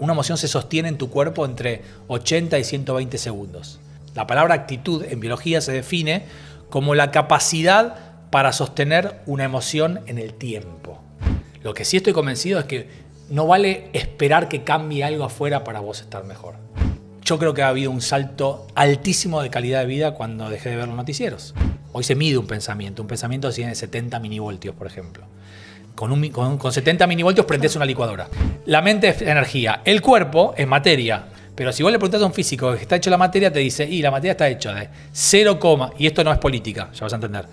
Una emoción se sostiene en tu cuerpo entre 80 y 120 segundos. La palabra actitud en biología se define como la capacidad para sostener una emoción en el tiempo. Lo que sí estoy convencido es que no vale esperar que cambie algo afuera para vos estar mejor. Yo creo que ha habido un salto altísimo de calidad de vida cuando dejé de ver los noticieros. Hoy se mide un pensamiento. Un pensamiento tiene 70 minivoltios, por ejemplo. Con, un, con, con 70 minivoltios prendes una licuadora. La mente es energía. El cuerpo es materia. Pero si vos le preguntas a un físico que está hecho la materia, te dice, y la materia está hecha de 0, y esto no es política, ya vas a entender,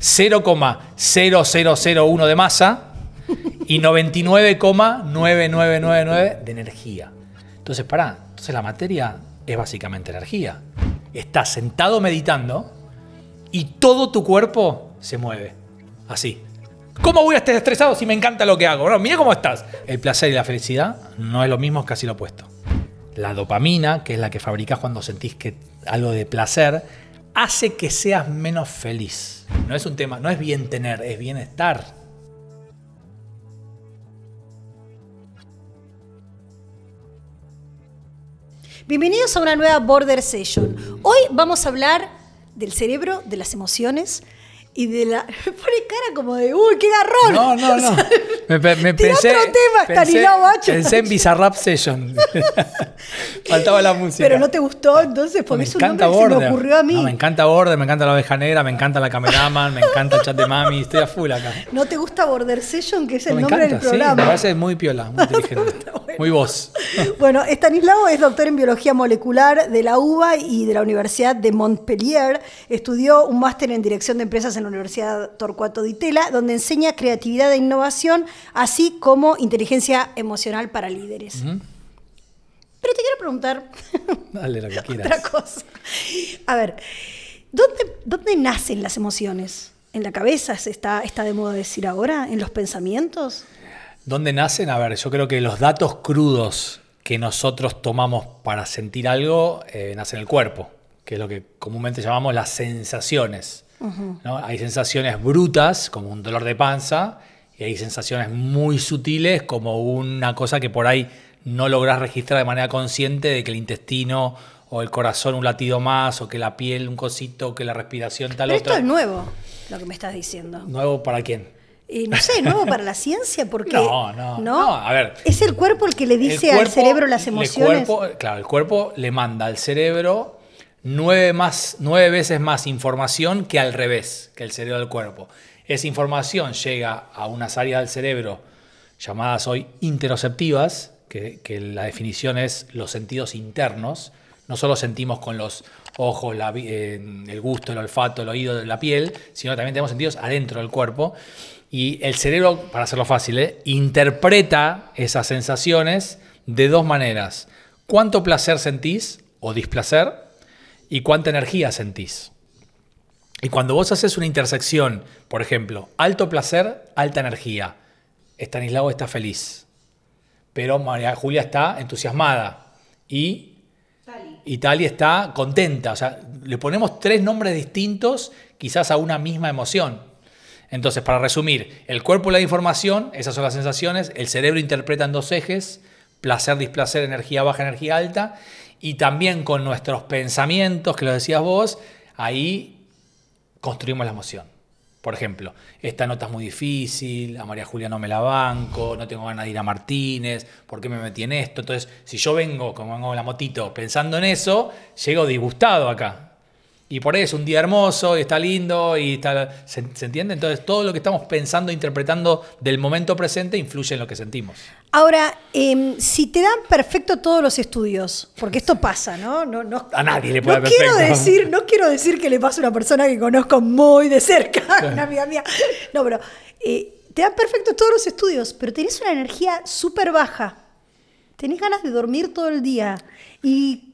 0,0001 de masa y 99,9999 de energía. Entonces, pará, entonces la materia es básicamente energía. Estás sentado meditando y todo tu cuerpo se mueve. Así. ¿Cómo voy a estar estresado si me encanta lo que hago? No, mira cómo estás. El placer y la felicidad no es lo mismo, es casi lo opuesto. La dopamina, que es la que fabricas cuando sentís que algo de placer, hace que seas menos feliz. No es un tema, no es bien tener, es bienestar. Bienvenidos a una nueva Border Session. Hoy vamos a hablar del cerebro, de las emociones y de la. Me pone cara como de, uy, qué garrón. No, no, no. me, me pensé, otro tema, pensé, pensé en Bizarrap Session. Faltaba la música. Pero no te gustó, entonces, porque es un nombre que se me ocurrió a mí. No, me encanta Border, me encanta la oveja negra, me encanta la cameraman, me encanta el chat de mami, estoy a full acá. ¿No te gusta Border Session, que es el nombre del programa? Sí, me parece muy piola, muy inteligente. Muy vos. Bueno, Estanislao es doctor en biología molecular de la UBA y de la Universidad de Montpellier. Estudió un máster en dirección de empresas en la Universidad Torcuato Di Tella, donde enseña creatividad e innovación, así como inteligencia emocional para líderes. Pero te quiero preguntar. Dale lo que quieras. Otra cosa. A ver, ¿dónde, ¿dónde nacen las emociones? ¿En la cabeza está, está de moda decir ahora? ¿En los pensamientos? ¿Dónde nacen? A ver, yo creo que los datos crudos que nosotros tomamos para sentir algo eh, nacen en el cuerpo, que es lo que comúnmente llamamos las sensaciones. Hay sensaciones brutas, como un dolor de panza, y hay sensaciones muy sutiles, como una cosa que por ahí no logras registrar de manera consciente de que el intestino o el corazón un latido más, o que la piel un cosito, que la respiración tal Pero otra. Esto es nuevo, lo que me estás diciendo. ¿Nuevo para quién? Y no sé, nuevo para la ciencia, porque. No, no, no, a ver. ¿Es el cuerpo el que le dice al cerebro las emociones? claro, el cuerpo le manda al cerebro nueve, más, nueve veces más información que al revés, que el cerebro del cuerpo. Esa información llega a unas áreas del cerebro llamadas hoy interoceptivas, que, la definición es los sentidos internos. No solo sentimos con los ojos, eh, el gusto, el olfato, el oído, la piel, sino también tenemos sentidos adentro del cuerpo. Y el cerebro, para hacerlo fácil, ¿eh? interpreta esas sensaciones de dos maneras. ¿Cuánto placer sentís o displacer? ¿Y cuánta energía sentís? Y cuando vos haces una intersección, por ejemplo, alto placer, alta energía, Estanislao está feliz, pero María Julia está entusiasmada y Italia está contenta. O sea, le ponemos tres nombres distintos quizás a una misma emoción. Entonces, para resumir, el cuerpo le da información, esas son las sensaciones, el cerebro interpreta en dos ejes, placer, displacer, energía baja, energía alta, y también con nuestros pensamientos, que lo decías vos, ahí construimos la emoción. Por ejemplo, esta nota es muy difícil, a María Julia no me la banco, no tengo ganas de ir a Martínez, ¿por qué me metí en esto? Entonces, si yo vengo, como vengo en la motito, pensando en eso, llego disgustado acá. Y por ahí es un día hermoso y está lindo y está, ¿se, entiende? Entonces todo lo que estamos pensando, interpretando del momento presente influye en lo que sentimos. Ahora, em, si te dan perfecto todos los estudios, porque esto pasa, ¿no? no, no a nadie le puede no perfecto. Quiero decir, no quiero decir que le pase a una persona que conozco muy de cerca, una amiga mía. No, pero eh, te dan perfecto todos los estudios, pero tenés una energía súper baja. Tenés ganas de dormir todo el día. ¿Y,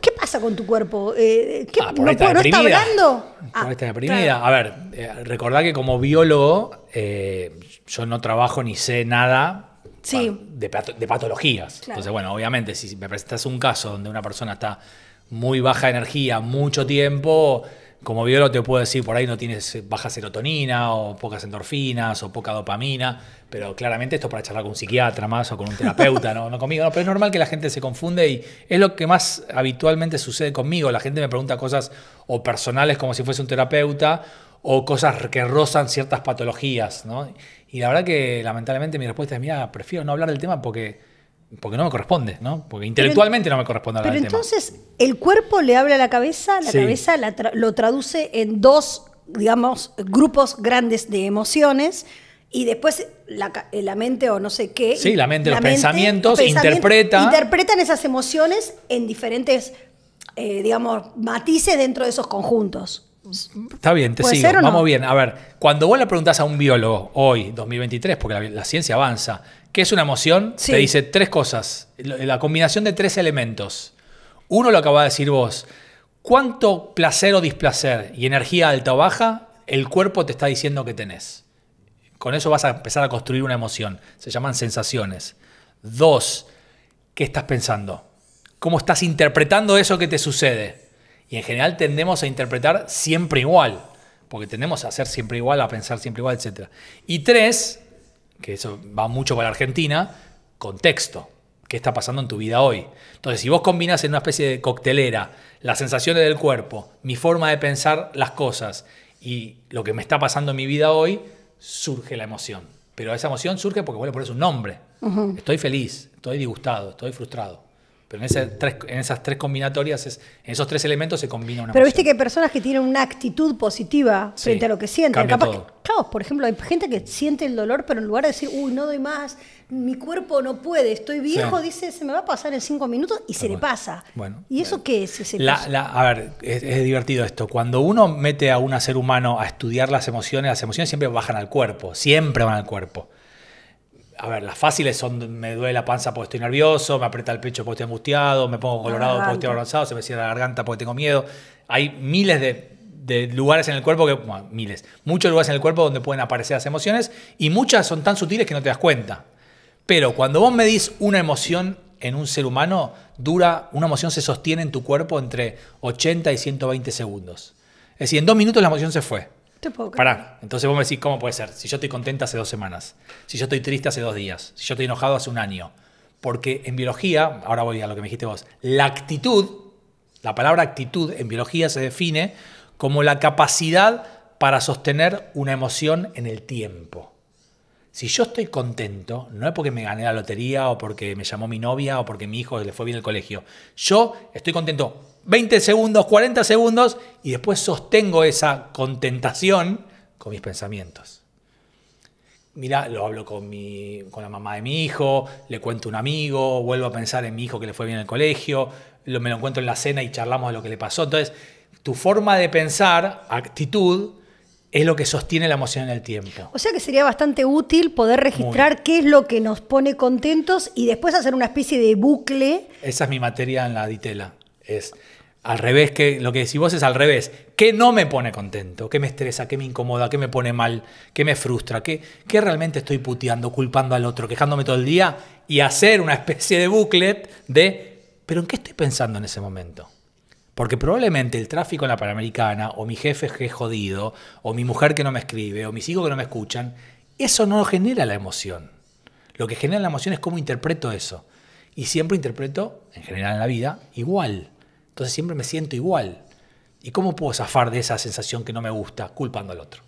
qué pasa con tu cuerpo? Eh, ah, ¿No, está, hablando? Ah, está deprimida. A ver, eh, recordá que como biólogo eh, yo no trabajo ni sé nada de, patologías. Entonces, bueno, obviamente, si me presentas un caso donde una persona está muy baja de energía mucho tiempo, como biólogo te puedo decir, por ahí no tienes baja serotonina o pocas endorfinas o poca dopamina, pero claramente esto para charlar con un psiquiatra más o con un terapeuta, no, no conmigo, no, pero es normal que la gente se confunde y es lo que más habitualmente sucede conmigo. La gente me pregunta cosas o personales como si fuese un terapeuta o cosas que rozan ciertas patologías, ¿no? Y la verdad que lamentablemente mi respuesta es, mira, prefiero no hablar del tema porque porque no me corresponde, ¿no? Porque intelectualmente no me corresponde hablar Pero del tema. entonces, el cuerpo le habla a la cabeza, la Sí. cabeza la tra- lo traduce en dos, digamos, grupos grandes de emociones. Y después la, mente o no sé qué. Sí, la mente, los pensamientos, interpreta- Interpretan esas emociones en diferentes, eh, digamos, matices dentro de esos conjuntos. Está bien, te ¿Puede sigo. no? Vamos bien. A ver, cuando vos le preguntás a un biólogo hoy, 2023, porque la, la ciencia avanza, ¿qué es una emoción? Sí. Te dice tres cosas. La combinación de tres elementos. Uno lo acaba de decir vos. ¿Cuánto placer o displacer y energía alta o baja el cuerpo te está diciendo que tenés? Con eso vas a empezar a construir una emoción. Se llaman sensaciones. Dos, ¿qué estás pensando? ¿Cómo estás interpretando eso que te sucede? Y en general tendemos a interpretar siempre igual, porque tendemos a hacer siempre igual, a pensar siempre igual, etc. Y tres, que eso va mucho para Argentina, contexto. ¿Qué está pasando en tu vida hoy? Entonces, si vos combinas en una especie de coctelera las sensaciones del cuerpo, mi forma de pensar las cosas y lo que me está pasando en mi vida hoy, surge la emoción. Pero esa emoción surge porque vos le pones un nombre. Estoy feliz, estoy disgustado, estoy frustrado. Pero en, ese tres- en esas tres combinatorias, es- en esos tres elementos se combina una Pero emoción. viste que hay personas que tienen una actitud positiva Sí, frente a lo que sienten. Capaz que- claro, por ejemplo, hay gente que siente el dolor, pero en lugar de decir, uy, no doy más, mi cuerpo no puede, estoy viejo, Sí. dice, se me va a pasar en cinco minutos y se le pasa. Bueno, ¿Y eso qué es ese La- la- a ver, es, es divertido esto. Cuando uno mete a un ser humano a estudiar las emociones, las emociones siempre bajan al cuerpo, siempre van al cuerpo. A ver, las fáciles son me duele la panza porque estoy nervioso, me aprieta el pecho porque estoy angustiado, me pongo colorado porque estoy avanzado, se me cierra la garganta porque tengo miedo. Hay miles de, de lugares en el cuerpo que, bueno, miles, muchos lugares en el cuerpo donde pueden aparecer las emociones y muchas son tan sutiles que no te das cuenta. Pero cuando vos medís una emoción en un ser humano, dura, una emoción se sostiene en tu cuerpo entre 80 y 120 segundos. Es decir, en dos minutos la emoción se fue. Te puedo creer. Pará. Entonces vos me decís, ¿cómo puede ser? Si yo estoy contenta hace dos semanas, si yo estoy triste hace dos días, si yo estoy enojado hace un año. Porque en biología, ahora voy a lo que me dijiste vos, la actitud, la palabra actitud en biología se define como la capacidad para sostener una emoción en el tiempo. Si yo estoy contento, no es porque me gané la lotería o porque me llamó mi novia o porque mi hijo le fue bien el colegio. Yo estoy contento 20 segundos, 40 segundos y después sostengo esa contentación con mis pensamientos. Mira, lo hablo con, mi, con la mamá de mi hijo, le cuento a un amigo, vuelvo a pensar en mi hijo que le fue bien el colegio, lo, me lo encuentro en la cena y charlamos de lo que le pasó. Entonces, tu forma de pensar, actitud, es lo que sostiene la emoción en el tiempo. O sea que sería bastante útil poder registrar qué es lo que nos pone contentos y después hacer una especie de bucle. Esa es mi materia en la ditela. Es al revés, que lo que decís vos es al revés. ¿Qué no me pone contento? ¿Qué me estresa? ¿Qué me incomoda? ¿Qué me pone mal? ¿Qué me frustra? ¿Qué, qué realmente estoy puteando, culpando al otro, quejándome todo el día? Y hacer una especie de buclet de, ¿pero en qué estoy pensando en ese momento? Porque probablemente el tráfico en la Panamericana, o mi jefe que es jodido, o mi mujer que no me escribe, o mis hijos que no me escuchan, eso no genera la emoción. Lo que genera la emoción es cómo interpreto eso. Y siempre interpreto, en general en la vida, igual. Entonces siempre me siento igual. ¿Y cómo puedo zafar de esa sensación que no me gusta culpando al otro?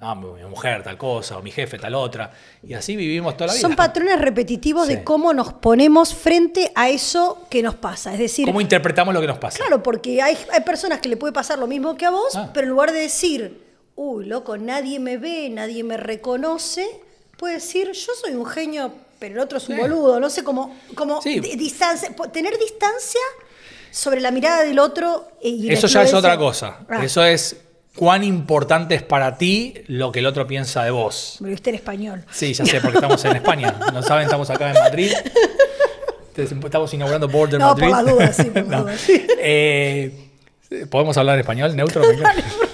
Ah, mi mujer tal cosa, o mi jefe tal otra. Y así vivimos toda la vida. Son patrones repetitivos Sí. de cómo nos ponemos frente a eso que nos pasa. Es decir, ¿Cómo interpretamos lo que nos pasa? claro, porque hay, hay personas que le puede pasar lo mismo que a vos, Ah. pero en lugar de decir, uy, loco, nadie me ve, nadie me reconoce, puede decir, yo soy un genio, pero el otro es un Sí. boludo. No sé, como, como Sí. distancia, tener distancia sobre la mirada del otro. Y la Eso ya es otra cosa. Ah, Eso es cuán importante es para ti lo que el otro piensa de vos. Me lo viste en español. Sí, ya sé, porque estamos en España. No saben, estamos acá en Madrid. Estamos inaugurando Border No, Madrid. por las dudas, sí, por las No. dudas. Eh, ¿Podemos hablar en español? ¿Neutro?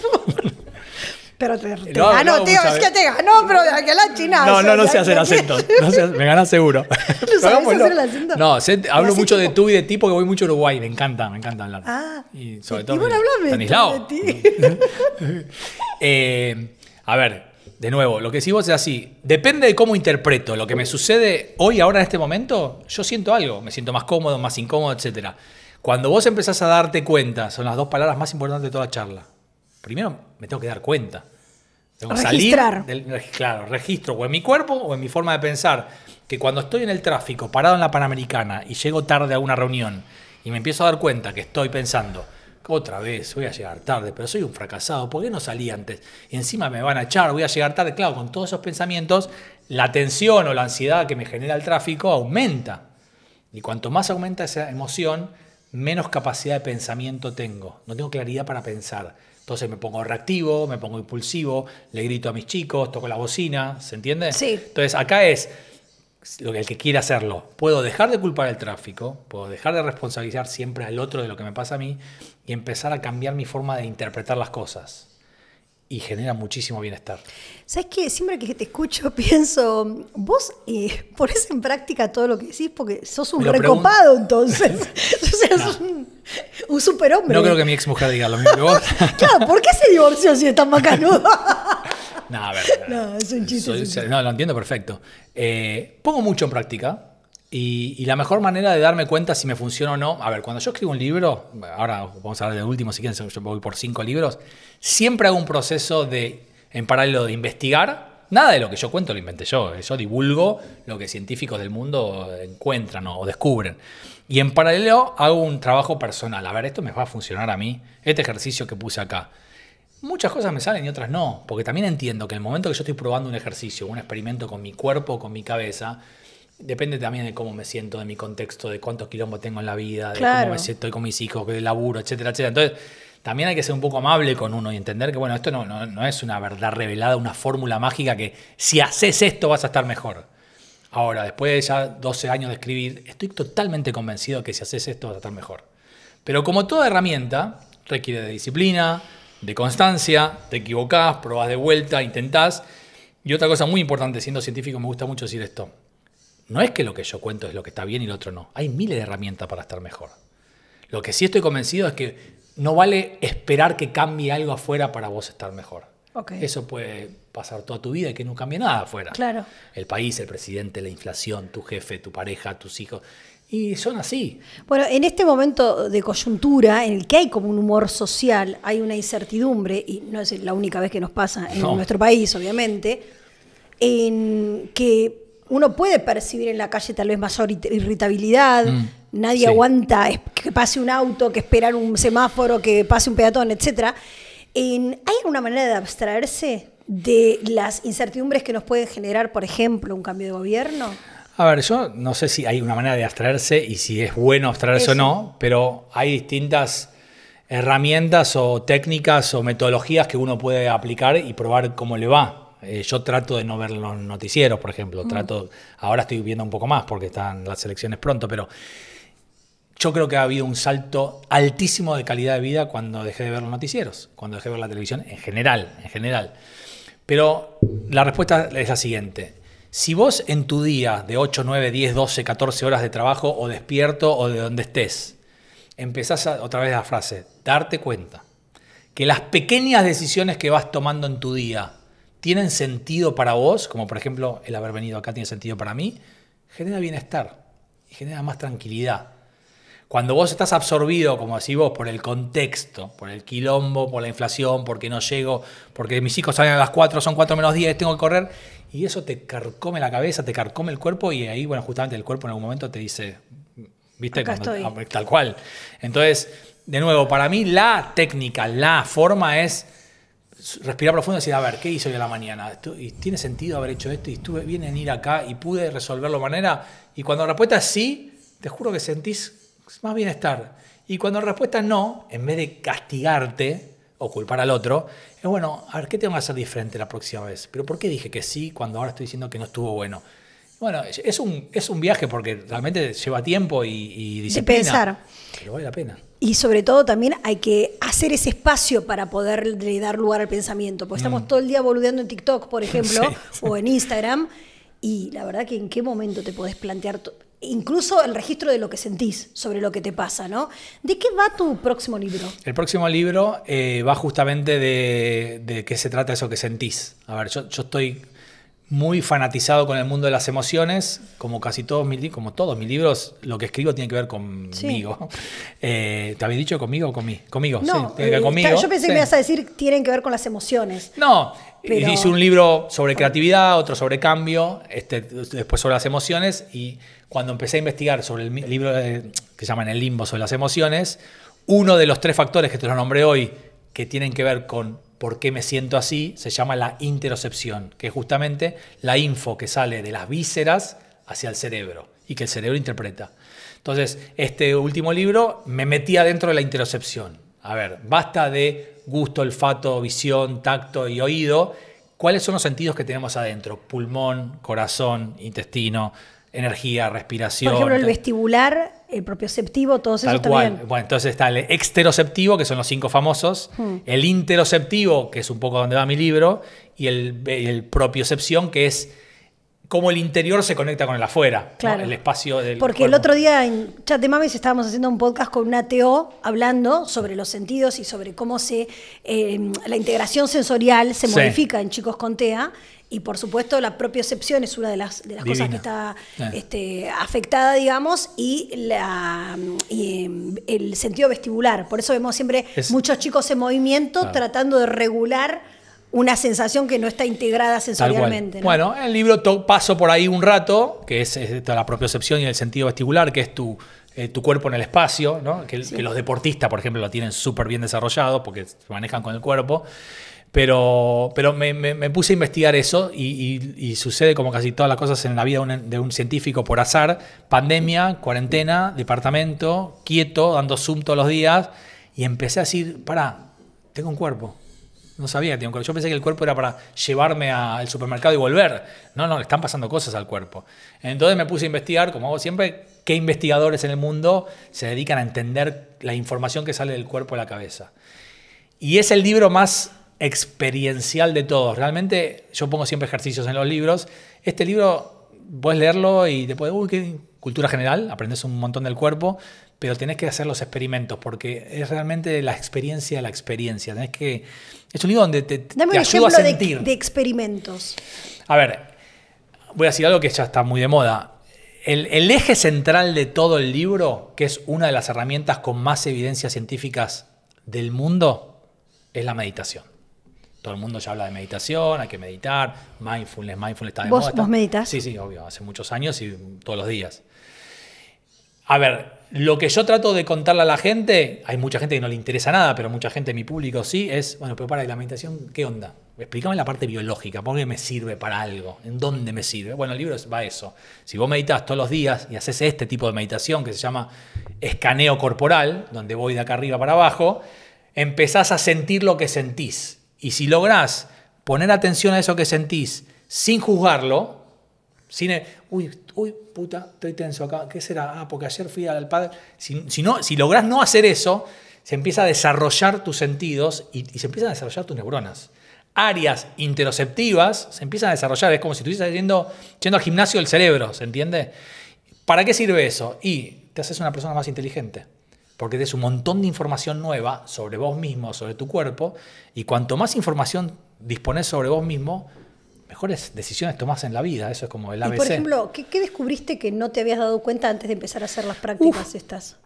Pero te, te ganó, hago tío, es que te ganó, pero de aquí a la China. No, no, no sé hacer acento. No sé- me ganas seguro. sabés Hagámoslo. hacer el acento? No, sé- hablo mucho de tú y de ti porque voy mucho a Uruguay. Me encanta, me encanta hablar. Ah. Y sobre Y todo. bueno, hablame de ti. Eh, a ver, de nuevo, lo que decís vos es así. Depende de cómo interpreto lo que me sucede hoy, ahora, en este momento. Yo siento algo. Me siento más cómodo, más incómodo, etc. Cuando vos empezás a darte cuenta, son las dos palabras más importantes de toda charla. Primero, me tengo que dar cuenta. Tengo que salir del, claro, registro o en mi cuerpo o en mi forma de pensar. Que cuando estoy en el tráfico, parado en la Panamericana y llego tarde a una reunión y me empiezo a dar cuenta que estoy pensando, otra vez voy a llegar tarde, pero soy un fracasado, ¿por qué no salí antes? Y encima me van a echar, voy a llegar tarde. Claro, con todos esos pensamientos, la tensión o la ansiedad que me genera el tráfico aumenta. Y cuanto más aumenta esa emoción, menos capacidad de pensamiento tengo. No tengo claridad para pensar. Entonces me pongo reactivo, me pongo impulsivo, le grito a mis chicos, toco la bocina, ¿se entiende? Sí. Entonces acá es lo que el que quiere hacerlo. Puedo dejar de culpar el tráfico, puedo dejar de responsabilizar siempre al otro de lo que me pasa a mí y empezar a cambiar mi forma de interpretar las cosas. Y genera muchísimo bienestar. ¿Sabes qué? Siempre que te escucho pienso, vos eh, ponés en práctica todo lo que decís porque sos un recopado entonces. o sea, sos un, un superhombre. No creo que mi ex mujer diga lo mismo que vos. Claro, ¿por qué se divorció si es tan macanudo? No, a ver. No, es un chiste, Soy- es un chiste. No, lo entiendo perfecto. Eh, pongo mucho en práctica y, la mejor manera de darme cuenta si me funciona o no. A ver, cuando yo escribo un libro, ahora vamos a hablar del último, si quieren, yo voy por cinco libros, siempre hago un proceso de, en paralelo de investigar. Nada de lo que yo cuento lo inventé yo. Yo divulgo lo que científicos del mundo encuentran o descubren. Y en paralelo hago un trabajo personal. A ver, esto me va a funcionar a mí. Este ejercicio que puse acá. Muchas cosas me salen y otras no, porque también entiendo que el momento que yo estoy probando un ejercicio, un experimento con mi cuerpo, con mi cabeza, depende también de cómo me siento, de mi contexto, de cuántos quilombos tengo en la vida, de Claro. cómo me siento con mis hijos, de laburo, etcétera, etcétera. Entonces, también hay que ser un poco amable con uno y entender que, bueno, esto no, no, no es una verdad revelada, una fórmula mágica que si haces esto vas a estar mejor. Ahora, después de ya 12 años de escribir, estoy totalmente convencido que si haces esto vas a estar mejor. Pero como toda herramienta, requiere de disciplina, de constancia, te equivocás, probás de vuelta, intentás. Y otra cosa muy importante, siendo científico, me gusta mucho decir esto. No es que lo que yo cuento es lo que está bien y lo otro no. Hay miles de herramientas para estar mejor. Lo que sí estoy convencido es que no vale esperar que cambie algo afuera para vos estar mejor. Ok. Eso puede pasar toda tu vida y que no cambie nada afuera. Claro. El país, el presidente, la inflación, tu jefe, tu pareja, tus hijos. Y son así. Bueno, en este momento de coyuntura, en el que hay como un humor social, hay una incertidumbre, y no es la única vez que nos pasa en No. nuestro país, obviamente, en que uno puede percibir en la calle tal vez mayor irrit- irritabilidad, nadie sí. aguanta que pase un auto, que esperar un semáforo, que pase un peatón, etc. ¿Hay alguna manera de abstraerse de las incertidumbres que nos puede generar, por ejemplo, un cambio de gobierno? A ver, yo no sé si hay una manera de abstraerse y si es bueno abstraerse Eso. o no, pero hay distintas herramientas o técnicas o metodologías que uno puede aplicar y probar cómo le va. Eh, yo trato de no ver los noticieros, por ejemplo. Trato, ahora estoy viendo un poco más porque están las elecciones pronto, pero yo creo que ha habido un salto altísimo de calidad de vida cuando dejé de ver los noticieros, cuando dejé de ver la televisión en general, en general. Pero la respuesta es la siguiente. Si vos en tu día de 8, 9, 10, 12, 14 horas de trabajo o despierto o de donde estés, empezás a, otra vez la frase, darte cuenta que las pequeñas decisiones que vas tomando en tu día tienen sentido para vos, como por ejemplo el haber venido acá tiene sentido para mí, genera bienestar y genera más tranquilidad. Cuando vos estás absorbido, como decís vos, por el contexto, por el quilombo, por la inflación, porque no llego, porque mis hijos salen a las 4, son 4 menos 10, tengo que correr, y eso te carcome la cabeza, te carcome el cuerpo, y ahí, bueno, justamente el cuerpo en algún momento te dice, ¿viste? Cuando- estoy. ah, Tal cual. Entonces, de nuevo, para mí la técnica, la forma es respirar profundo y decir, a ver, ¿qué hice hoy a la mañana? ¿Y ¿Tiene sentido haber hecho esto? Y estuve bien en ir acá y pude resolverlo de manera. Y cuando la respuesta es sí, te juro que sentís más bienestar. Y cuando la respuesta es no, en vez de castigarte o culpar al otro, es bueno, a ver, ¿qué tengo que hacer diferente la próxima vez? ¿Pero por qué dije que sí cuando ahora estoy diciendo que no estuvo bueno? Bueno, es un, es un viaje porque realmente lleva tiempo y, y disciplina. De pensar. Pero vale la pena. Y sobre todo también hay que hacer ese espacio para poder dar lugar al pensamiento. Porque estamos todo el día boludeando en TikTok, por ejemplo, Mm. Sí, o en Instagram. Y la verdad que en qué momento te podés plantear, incluso el registro de lo que sentís sobre lo que te pasa, ¿no? ¿De qué va tu próximo libro? El próximo libro eh, va justamente de, de qué se trata eso que sentís. A ver, yo, yo estoy muy fanatizado con el mundo de las emociones, como casi todos mis, como todos mis libros, lo que escribo tiene que ver conmigo. Eh, ¿Te habéis dicho conmigo o conmigo? Conmigo, sí, No, tiene que ver eh, conmigo. yo pensé sí. que me ibas a decir tienen que ver con las emociones. No, Pero- hice un libro sobre creatividad, otro sobre cambio, este, después sobre las emociones y cuando empecé a investigar sobre el libro de- que se llama En el limbo sobre las emociones, uno de los tres factores que te los nombré hoy que tienen que ver con por qué me siento así se llama la interocepción, que es justamente la info que sale de las vísceras hacia el cerebro y que el cerebro interpreta. Entonces, este último libro me metía dentro de la interocepción. A ver, basta de gusto, olfato, visión, tacto y oído. ¿Cuáles son los sentidos que tenemos adentro? Pulmón, corazón, intestino, energía, respiración. Por ejemplo, el vestibular, el propioceptivo, todos Tal esos cual. también. Bueno, entonces está el exteroceptivo, que son los cinco famosos, Hmm. el interoceptivo, que es un poco donde va mi libro, y el, y el propiocepción, que es cómo el interior se conecta con el afuera, ¿no? Claro. el espacio del Porque el otro día en Chat de Mames estábamos haciendo un podcast con una TO hablando sobre los sentidos y sobre cómo se eh, la integración sensorial se Sí. modifica en chicos con TEA. Y por supuesto la propiocepción es una de las, de las cosas que está Eh. este, afectada, digamos, y, la, y, eh, el sentido vestibular. Por eso vemos siempre Es- muchos chicos en movimiento Claro. tratando de regular una sensación que no está integrada sensorialmente. ¿no? Bueno, el libro paso por ahí un rato, que es, la propiocepción y el sentido vestibular, que es tu, eh, tu cuerpo en el espacio, ¿no? que, que los deportistas, por ejemplo, lo tienen súper bien desarrollado porque se manejan con el cuerpo. Pero, pero me, me- me puse a investigar eso y, y- y sucede como casi todas las cosas en la vida de un, de un científico por azar. Pandemia, cuarentena, departamento, quieto, dando Zoom todos los días. Y empecé a decir, pará, tengo un cuerpo. No sabía que tenía un cuerpo. Yo pensé que el cuerpo era para llevarme al supermercado y volver. No, no, le están pasando cosas al cuerpo. Entonces me puse a investigar, como hago siempre, qué investigadores en el mundo se dedican a entender la información que sale del cuerpo a la cabeza. Y es el libro más experiencial de todos. Realmente yo pongo siempre ejercicios en los libros. Este libro puedes leerlo y te puede, uy, qué cultura general, aprendes un montón del cuerpo, pero tenés que hacer los experimentos porque es realmente la experiencia de la experiencia. Tenés que, es un libro donde te, te Dame un ayuda a ejemplo de, sentir. de experimentos. A ver, voy a decir algo que ya está muy de moda. El, el eje central de todo el libro, que es una de las herramientas con más evidencias científicas del mundo, es la meditación. Todo el mundo ya habla de meditación, hay que meditar, mindfulness, mindfulness está de ¿Vos- moda. vos meditas? Sí, sí, obvio, hace muchos años y todos los días. A ver, lo que yo trato de contarle a la gente, hay mucha gente que no le interesa nada, pero mucha gente de mi público sí, es, bueno, pero para, ¿y la meditación qué onda? Explícame la parte biológica, ¿por qué me sirve para algo? ¿En dónde me sirve? Bueno, el libro va a eso. Si vos meditas todos los días y haces este tipo de meditación que se llama escaneo corporal, donde voy de acá arriba para abajo, empezás a sentir lo que sentís. Y si lográs poner atención a eso que sentís sin juzgarlo, Cine, uy, uy, puta, estoy tenso acá. ¿Qué será? Ah, porque ayer fui al padre. Si, si, no, si lográs no hacer eso, se empieza a desarrollar tus sentidos y, se empiezan a desarrollar tus neuronas. Áreas interoceptivas se empiezan a desarrollar. Es como si estuvieses yendo, yendo al gimnasio del cerebro, ¿se entiende? ¿Para qué sirve eso? Y te haces una persona más inteligente. Porque tienes un montón de información nueva sobre vos mismo, sobre tu cuerpo. Y cuanto más información dispones sobre vos mismo, mejores decisiones tomás en la vida. Eso es como el Y ABC. por ejemplo, ¿qué, qué descubriste que no te habías dado cuenta antes de empezar a hacer las prácticas estas?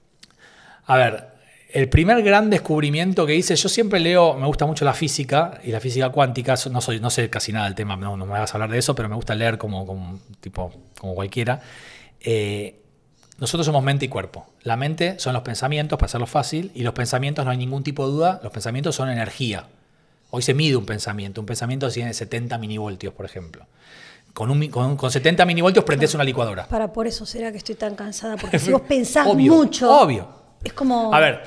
A ver, el primer gran descubrimiento que hice, yo siempre leo, me gusta mucho la física y la física cuántica, no, soy, no sé casi nada del tema, no, no me vas a hablar de eso, pero me gusta leer como, como, tipo, como cualquiera. Eh, nosotros somos mente y cuerpo. La mente son los pensamientos, para hacerlo fácil, y los pensamientos no hay ningún tipo de duda, los pensamientos son energía. Hoy se mide un pensamiento, un pensamiento tiene 70 minivoltios, por ejemplo. Con, un, con, con 70 minivoltios prendes una licuadora. Para por eso será que estoy tan cansada, porque si vos pensás Obvio, mucho, obvio. es como... A ver,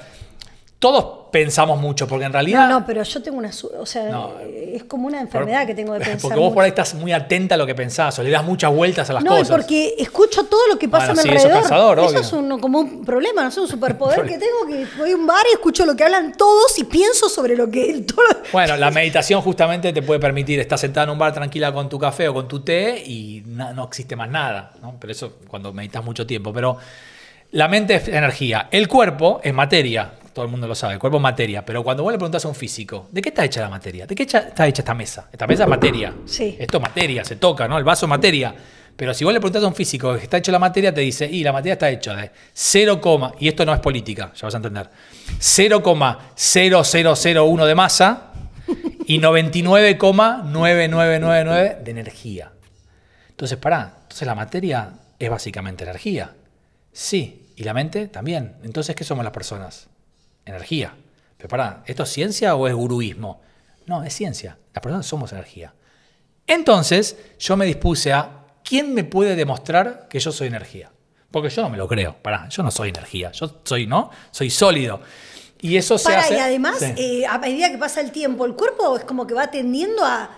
todos pensamos mucho? Porque en realidad... No, no, pero yo tengo una... O sea, No. es como una enfermedad que tengo de pensar Porque vos mucho. por ahí estás muy atenta a lo que pensás o le das muchas vueltas a las No, cosas. porque escucho todo lo que pasa Bueno, a mi sí, eso es alrededor. cansador, es un, como un problema, no sé, un superpoder que tengo que voy a un bar y escucho lo que hablan todos y pienso sobre lo que todo lo- Bueno, la meditación justamente te puede permitir estar sentada en un bar tranquila con tu café o con tu té y na- no existe más nada, ¿no? Pero eso cuando meditas mucho tiempo. Pero la mente es energía, el cuerpo es materia, todo el mundo lo sabe, el cuerpo es materia. Pero cuando vos le preguntas a un físico, ¿de qué está hecha la materia? ¿De qué hecha- está hecha esta mesa? Esta mesa es materia. Sí. Esto es materia, se toca, ¿no? El vaso es materia. Pero si vos le preguntas a un físico que está hecho la materia, te dice, y la materia está hecha de 0, y esto no es política, ya vas a entender, 0,0001 de masa y 99,9999 de energía. Entonces, pará, entonces la materia es básicamente energía. Sí, y la mente también. Entonces, ¿qué somos las personas? Energía. Pero pará, ¿esto es ciencia o es guruismo? No, es ciencia. Las personas somos energía. Entonces, yo me dispuse a, ¿quién me puede demostrar que yo soy energía? Porque yo no me lo creo. Pará, yo no soy energía. Yo soy, ¿no? Soy sólido. Y eso se Para, hace... y además, Sí. eh, a medida que pasa el tiempo, el cuerpo es como que va tendiendo a,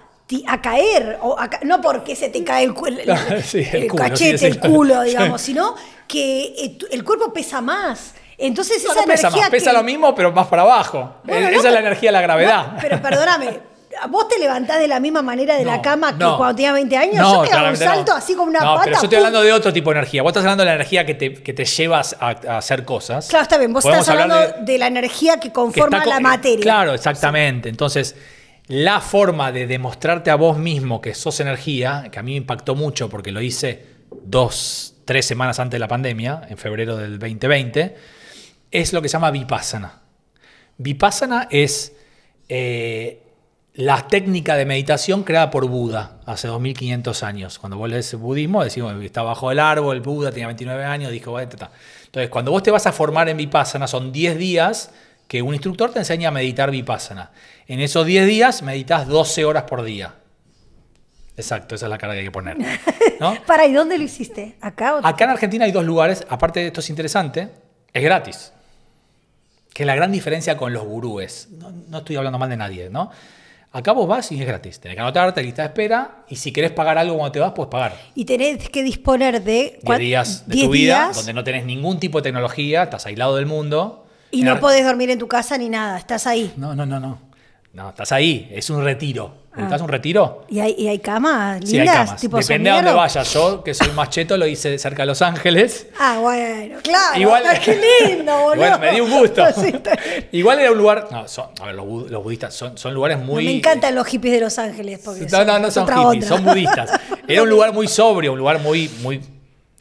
caer. O a ca- no porque se te cae el, el- el- Sí, el el culo, sí, cachete, sí, el culo, digamos, sino que eh, el cuerpo pesa más. Entonces No, esa no pesa energía más, pesa lo mismo, pero más para abajo. Bueno, Eh, no, Esa es la energía de la gravedad. Pero perdóname. ¿Vos te levantás de la misma manera de la cama que no. cuando tenías 20 años? No, yo pegaba un claramente no. salto así como una pata. pero yo estoy ¡pum! hablando de otro tipo de energía. Vos estás hablando de la energía que te, que te llevas a, a hacer cosas. Claro, está bien. Vos Podemos estás hablando de, la energía que conforma la materia. Claro, exactamente. Entonces, la forma de demostrarte a vos mismo que sos energía, que a mí me impactó mucho porque lo hice dos, tres semanas antes de la pandemia, en febrero del 2020, es lo que se llama vipassana. Vipassana es eh, la técnica de meditación creada por Buda hace 2500 años. Cuando vos lees el budismo, decimos que está bajo el árbol, el Buda tenía 29 años, dijo, "Bueno, ta, ta". Entonces, cuando vos te vas a formar en Vipassana, son 10 días que un instructor te enseña a meditar Vipassana. En esos 10 días meditas 12 horas por día. Exacto, esa es la cara que hay que poner. ¿no? Para, ¿y dónde lo hiciste? ¿Acá o Acá en Argentina hay dos lugares, aparte de esto es interesante, es gratis. Que es la gran diferencia con los gurúes. No, no estoy hablando mal de nadie, ¿no? Acá vos vas y es gratis. Tenés que anotarte, lista de espera, y si querés pagar algo cuando te vas, puedes pagar. Y tenés que disponer de 10 ¿cuán- días de 10 tu vida, días, donde no tenés ningún tipo de tecnología, estás aislado del mundo. y no podés dormir en tu casa ni nada, estás ahí. No, no, no, no. No, estás ahí, es un retiro. Ah. ¿Estás un retiro? ¿Y hay, y hay camas lindas? Sí, hay camas. Tipo Depende a dónde vayas. Yo, que soy más cheto, lo hice cerca de Los Ángeles. Ah, bueno, claro. Igual, qué lindo, boludo. Bueno, me dio un gusto. Igual era un lugar. No, son, a ver, los, bu- los budistas son, son lugares No, muy. me encantan los hippies de Los Ángeles. Porque No, no, no es son hippies, onda. son budistas. Era un lugar muy sobrio, un lugar muy. muy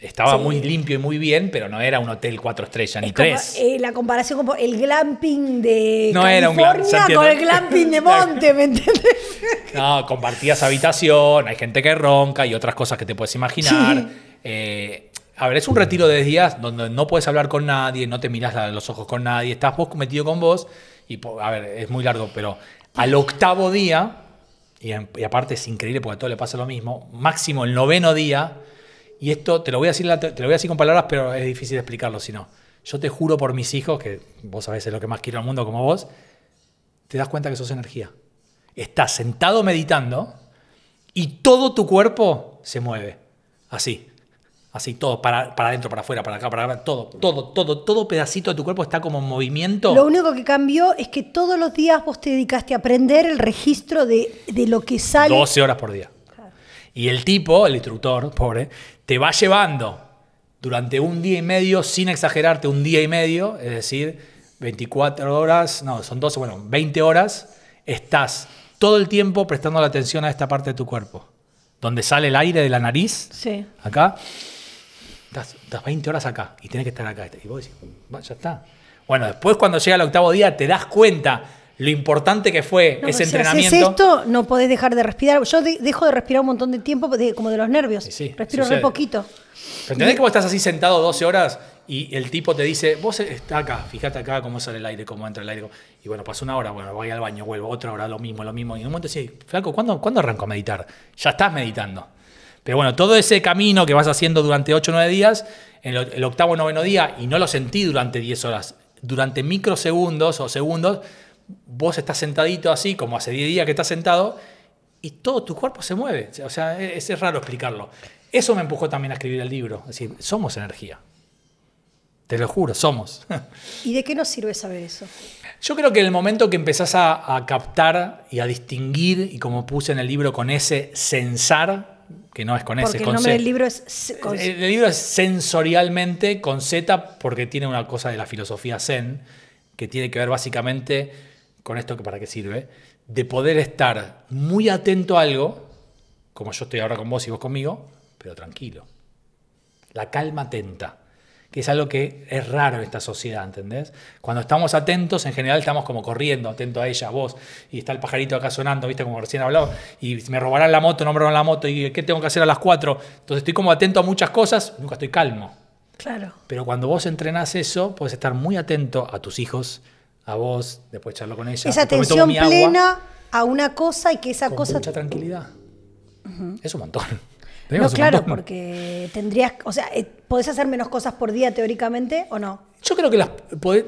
estaba Sí. muy limpio y muy bien, pero no era un hotel cuatro estrellas ni como, tres. eh, la comparación con el glamping de No era un California se entiende. con el glamping de Monte, ¿me entiendes? No, compartías habitación, hay gente que ronca y otras cosas que te puedes imaginar. Sí. Eh, a ver, es un retiro de 10 días donde no puedes hablar con nadie, no te miras los ojos con nadie, estás vos metido con vos. Y, a ver, es muy largo, pero al octavo día, y, en- y aparte es increíble porque a todo le pasa lo mismo, máximo el noveno día, y esto te lo voy a decir, te lo voy a decir con palabras, pero es difícil explicarlo si no. Yo te juro por mis hijos, que vos sabés es lo que más quiero al mundo como vos, te das cuenta que sos energía. Estás sentado meditando y todo tu cuerpo se mueve. Así. Así, todo, para, para adentro, para afuera, para acá, para acá, todo, todo, todo, todo pedacito de tu cuerpo está como en movimiento. Lo único que cambió es que todos los días vos te dedicaste a aprender el registro de, de lo que sale. 12 horas por día. Y el tipo, el instructor, pobre, te va llevando durante un día y medio, sin exagerarte, un día y medio, es decir, 24 horas, no, son 12, bueno, 20 horas, estás todo el tiempo prestando la atención a esta parte de tu cuerpo, donde sale el aire de la nariz, Sí. acá, estás, estás 20 horas acá y tienes que estar acá. Y vos decís, "Va, ya está. Bueno, después cuando llega el octavo día te das cuenta lo importante que fue No, ese si entrenamiento. haces esto, no podés dejar de respirar. Yo de- dejo de respirar un montón de tiempo, de- como de los nervios. Sí, sí, Respiro sucede. re poquito. ¿Pero ¿Entendés que vos estás así sentado 12 horas y el tipo te dice, vos está acá, fíjate acá cómo sale el aire, cómo entra el aire? Y bueno, pasó una hora, bueno, voy al baño, vuelvo, otra hora, lo mismo, lo mismo. Y en un momento sí, flaco, ¿cuándo, ¿cuándo arranco a meditar? Ya estás meditando. Pero bueno, todo ese camino que vas haciendo durante 8 o 9 días, en el, el octavo o noveno día, y no lo sentí durante 10 horas, durante microsegundos o segundos, vos estás sentadito así, como hace 10 días que estás sentado, y todo tu cuerpo se mueve. O sea, es, es raro explicarlo. Eso me empujó también a escribir el libro. Es decir, somos energía. Te lo juro, somos. ¿Y de qué nos sirve saber eso? Yo creo que en el momento que empezás a, a captar y a distinguir, y como puse en el libro con ese sensar, que no es con Porque ese, el con nombre C. del libro es... con- El, el libro es sensorialmente con Z porque tiene una cosa de la filosofía zen que tiene que ver básicamente con esto que para qué sirve, de poder estar muy atento a algo, como yo estoy ahora con vos y vos conmigo, pero tranquilo. La calma atenta, que es algo que es raro en esta sociedad, ¿entendés? Cuando estamos atentos, en general estamos como corriendo, atento a ella, a vos, y está el pajarito acá sonando, ¿viste? Como recién hablaba, y me robarán la moto, no me robarán la moto, y ¿qué tengo que hacer a las 4? Entonces estoy como atento a muchas cosas, nunca estoy calmo. Claro. Pero cuando vos entrenás eso, puedes estar muy atento a tus hijos, a vos, después charlo con ella. Esa atención agua plena a una cosa y que esa con cosa... mucha tranquilidad. Es un montón. No, un claro, montón. porque tendrías... O sea, eh, ¿podés hacer menos cosas por día teóricamente o no? Yo creo que las,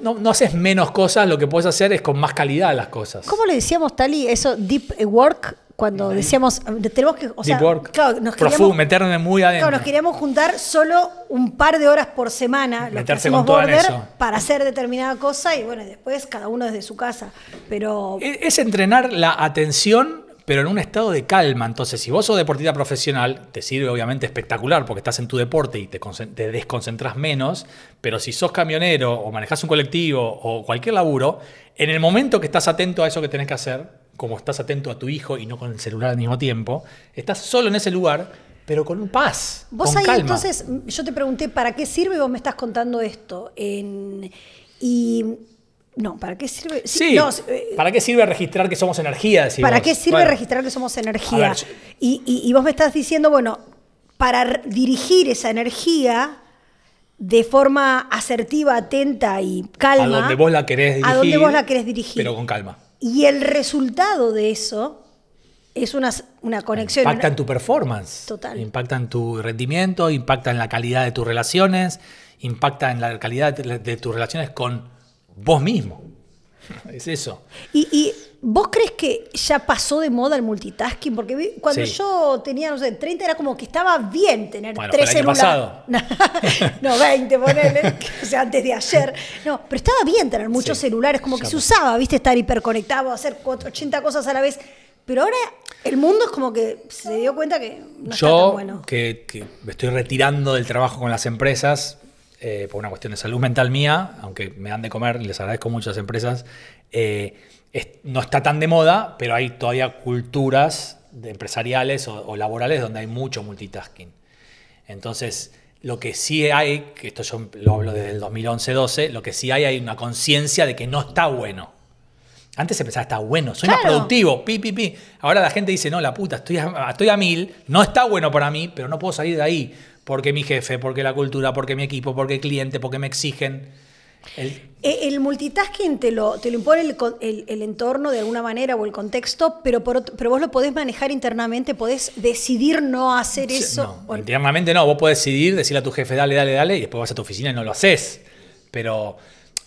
no, no haces menos cosas, lo que puedes hacer es con más calidad las cosas. ¿Cómo le decíamos, Tali, eso deep work? Cuando decíamos, tenemos que... O sea. Claro, nos queríamos, meterme muy adentro. claro, nos queríamos juntar solo un par de horas por semana, los que hacemos border, eso. para hacer determinada cosa y bueno, después cada uno desde su casa. Pero Es es entrenar la atención, pero en un estado de calma. Entonces, si vos sos deportista profesional, te sirve obviamente espectacular porque estás en tu deporte y te, te desconcentras menos. Pero si sos camionero o manejás un colectivo o cualquier laburo, en el momento que estás atento a eso que tenés que hacer, como estás atento a tu hijo y no con el celular al mismo tiempo, estás solo en ese lugar, pero con paz. Vos con ahí calma. entonces, yo te pregunté para qué sirve y vos me estás contando esto. En- y no, ¿para qué sirve? Sí, no, eh, ¿para qué sirve registrar que somos energía? ¿Para qué sirve Bueno, registrar que somos energía? ver, y, y- y vos me estás diciendo, bueno, para dirigir esa energía de forma asertiva, atenta y calma. A donde vos la querés dirigir. A donde vos la querés dirigir. Pero con calma. Y el resultado de eso es una, una conexión. Impacta en tu performance. Total. Impacta en tu rendimiento, impacta en la calidad de tus relaciones, impacta en la calidad de, de tus relaciones con vos mismo. Es eso. ¿Y, y vos crees que ya pasó de moda el multitasking? Porque cuando Sí. yo tenía, no sé, 30 era como que estaba bien tener Bueno, tres celulares. no, 20, ponele, o sea, antes de ayer. No, pero estaba bien tener muchos Sí, celulares, como que ya se usaba, ¿viste? Estar hiperconectado, hacer cuatro- 80 cosas a la vez. Pero ahora el mundo es como que se dio cuenta que no está tan Yo, bueno. que, que me estoy retirando del trabajo con las empresas eh, por una cuestión de salud mental mía, aunque me dan de comer, les agradezco mucho a las empresas, eh, es- no está tan de moda, pero hay todavía culturas de empresariales o, o laborales donde hay mucho multitasking. Entonces, lo que sí hay, que esto yo lo hablo desde el 2011-12, lo que sí hay hay una conciencia de que no está bueno. Antes se pensaba, está bueno, soy más productivo, pi, pi, pi. Ahora la gente dice, no, la puta, estoy a, estoy a mil, no está bueno para mí, pero no puedo salir de ahí. Porque mi jefe, porque la cultura, porque mi equipo, porque el cliente, porque me exigen. El- Eh, El multitasking te lo, te lo impone el, el- el entorno de alguna manera o el contexto, pero, por pero vos lo podés manejar internamente, podés decidir no hacer eso. No, internamente no, vos podés decidir, decirle a tu jefe, dale, dale, dale, y después vas a tu oficina y no lo haces. Pero,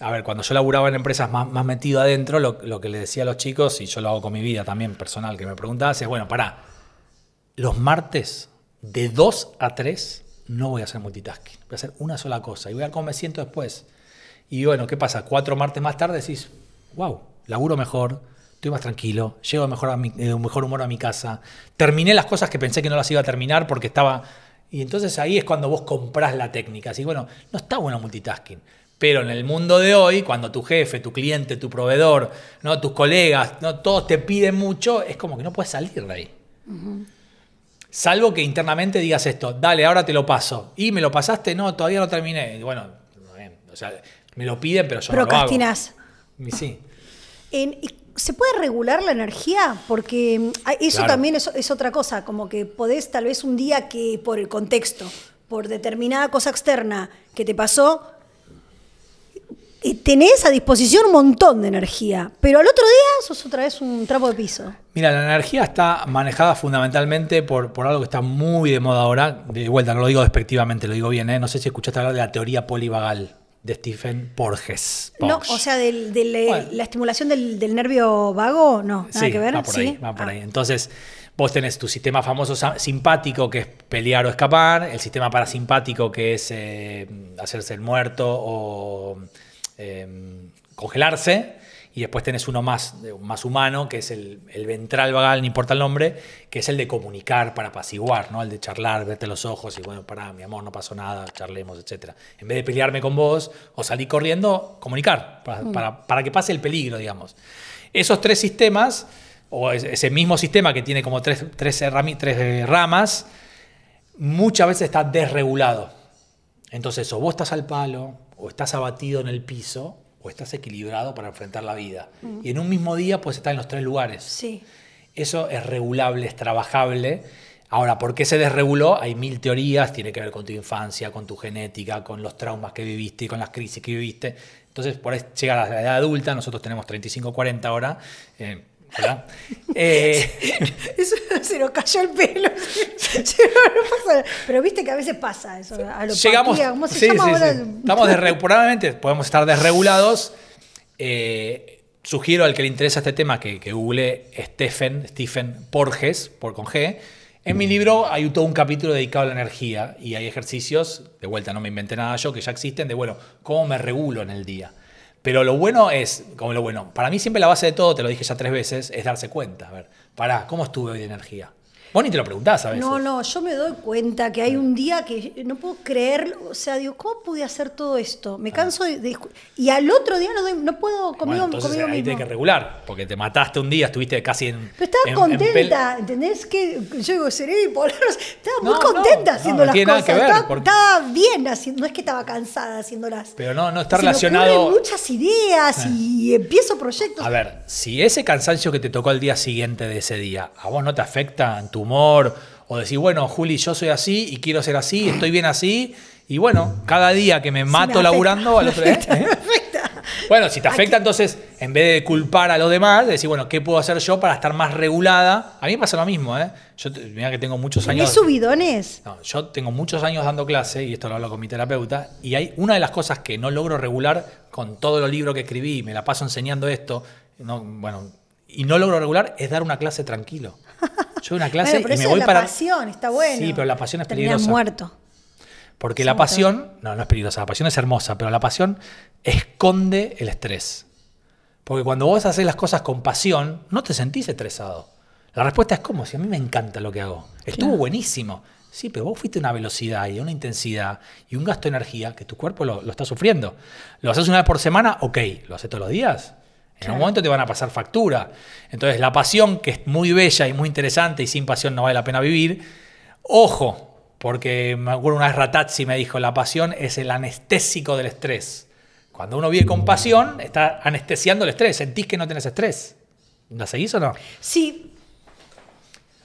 a ver, cuando yo laburaba en empresas más, más metido adentro, lo, lo que le decía a los chicos, y yo lo hago con mi vida también personal, que me preguntabas, es, bueno, pará, los martes de 2 a 3 no voy a hacer multitasking, voy a hacer una sola cosa y voy a ver cómo me siento después. Y bueno, ¿qué pasa? Cuatro martes más tarde decís, wow, laburo mejor, estoy más tranquilo, llego mejor a mi, de un mejor humor a mi casa, terminé las cosas que pensé que no las iba a terminar porque estaba... Y entonces ahí es cuando vos comprás la técnica. Así bueno, no está bueno multitasking. Pero en el mundo de hoy, cuando tu jefe, tu cliente, tu proveedor, ¿no? tus colegas, ¿no? todos te piden mucho, es como que no puedes salir de ahí. Salvo que internamente digas esto, dale, ahora te lo paso. Y me lo pasaste, no, todavía no terminé. Y bueno, o sea, me lo piden, pero yo no lo hago. Sí. En- ¿Se puede regular la energía? Porque mm, eso Claro. también es, es otra cosa, como que podés tal vez un día que por el contexto, por determinada cosa externa que te pasó, eh, tenés a disposición un montón de energía, pero al otro día sos otra vez un trapo de piso. Mira, la energía está manejada fundamentalmente por, por algo que está muy de moda ahora. De vuelta, no lo digo despectivamente, lo digo bien, ¿eh? No sé si escuchaste hablar de la teoría polivagal. De Stephen Porges. No, o sea, del- del, eh, Bueno. la estimulación del, del nervio vago, no, nada Sí, que ver. va por ¿sí? ahí, va por Ah. ahí. Entonces, vos tenés tu sistema famoso simpático, que es pelear o escapar, el sistema parasimpático, que es eh, hacerse el muerto o eh, congelarse, y después tenés uno más, más humano, que es el, el ventral vagal, no importa el nombre, que es el de comunicar para apaciguar, ¿no? El de charlar, verte los ojos y bueno, pará, mi amor, no pasó nada, charlemos, etc. En vez de pelearme con vos o salir corriendo, comunicar, para, para- para que pase el peligro, digamos. Esos tres sistemas, o es- ese mismo sistema que tiene como tres, tres, tres, eh, ramas, muchas veces está desregulado. Entonces, o vos estás al palo, o estás abatido en el piso, o estás equilibrado para enfrentar la vida. Y en un mismo día puedes estar en los tres lugares. Sí. Eso es regulable, es trabajable. Ahora, ¿por qué se desreguló? Hay mil teorías, tiene que ver con tu infancia, con tu genética, con los traumas que viviste y con las crisis que viviste. Entonces, por ahí llega a la edad adulta, nosotros tenemos 35, 40 ahora, eh, ¿verdad? Eh, Eso se nos cayó el pelo. No pasa. Pero viste que a veces pasa eso. Alopatía, llegamos. ¿Cómo se sí, llama sí, ahora? sí. Estamos desre- probablemente podemos estar desregulados. Eh, sugiero al que le interesa este tema que, que google Stephen, Stephen Porges, por con G. En mi libro hay todo un capítulo dedicado a la energía y hay ejercicios, de vuelta no me inventé nada yo, que ya existen, de bueno, cómo me regulo en el día. Pero lo bueno es, como lo bueno, para mí siempre la base de todo, te lo dije ya tres veces, es darse cuenta. A ver, pará, ¿cómo estuve hoy de energía? Vos ni te lo preguntás a veces. No, no, yo me doy cuenta que hay un día que no puedo creer, o sea, digo, ¿cómo pude hacer todo esto? Me canso de, de- y al otro día no, doy- no puedo Bueno, conmigo, entonces conmigo ahí mismo. tenés que regular, porque te mataste un día, estuviste casi en. Pero estaba en- en contenta, ¿entendés? Que yo digo, seré bipolar. Estaba muy No, contenta no, haciendo las cosas. ver, estaba, porque- estaba bien haciendo, no es que estaba cansada haciéndolas. Pero no, no está relacionado. muchas ideas y empiezo proyectos. A ver, si ese cansancio que te tocó al día siguiente de ese día, a vos no te afecta en tu humor, o decir, bueno, Juli, yo soy así y quiero ser así, estoy bien así, y bueno, cada día que me Sí, mato me laburando, al otro día. afecta. Bueno, si te afecta, entonces, en vez de culpar a los demás, decir, bueno, ¿qué puedo hacer yo para estar más regulada? A mí me pasa lo mismo, ¿eh? Yo, mira que tengo muchos ¿Tenés años. subidones? No, yo tengo muchos años dando clase, y esto lo hablo con mi terapeuta, y hay una de las cosas que no logro regular con todos los libros que escribí, y me la paso enseñando esto, no, bueno, y no logro regular, es dar una clase tranquilo. Yo una clase Bueno, pero y me voy la para... pasión, está bueno. Sí, pero la pasión es Terminás peligrosa. muerto. Porque la pasión, no, no es peligrosa, la pasión es hermosa, pero la pasión esconde el estrés. Porque cuando vos haces las cosas con pasión, no te sentís estresado. La respuesta es como si a mí me encanta lo que hago. Estuvo Claro. buenísimo. Sí, pero vos fuiste a una velocidad y a una intensidad y un gasto de energía que tu cuerpo lo, lo está sufriendo. ¿Lo haces una vez por semana? Ok. ¿Lo haces todos los días? En un momento te van a pasar factura. Entonces, la pasión, que es muy bella y muy interesante y sin pasión no vale la pena vivir, ojo, porque me acuerdo una vez Ratazzi me dijo, la pasión es el anestésico del estrés. Cuando uno vive con pasión, está anestesiando el estrés, sentís que no tenés estrés. ¿La seguís o no? Sí,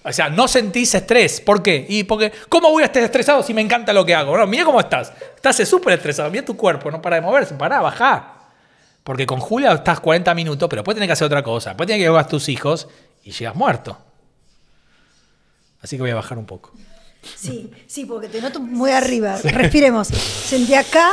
O sea, no sentís estrés. ¿Por qué? Y porque, ¿cómo voy a estar estresado si me encanta lo que hago? No, mira cómo estás. Estás súper estresado. Mira tu cuerpo, no para de moverse. Pará, bajá. Porque con Julia estás 40 minutos, pero después tenés que hacer otra cosa. Después tenés que llevar a tus hijos y llegas muerto. Así que voy a bajar un poco. Sí, sí, porque te noto muy arriba. Respiremos. Sentí acá.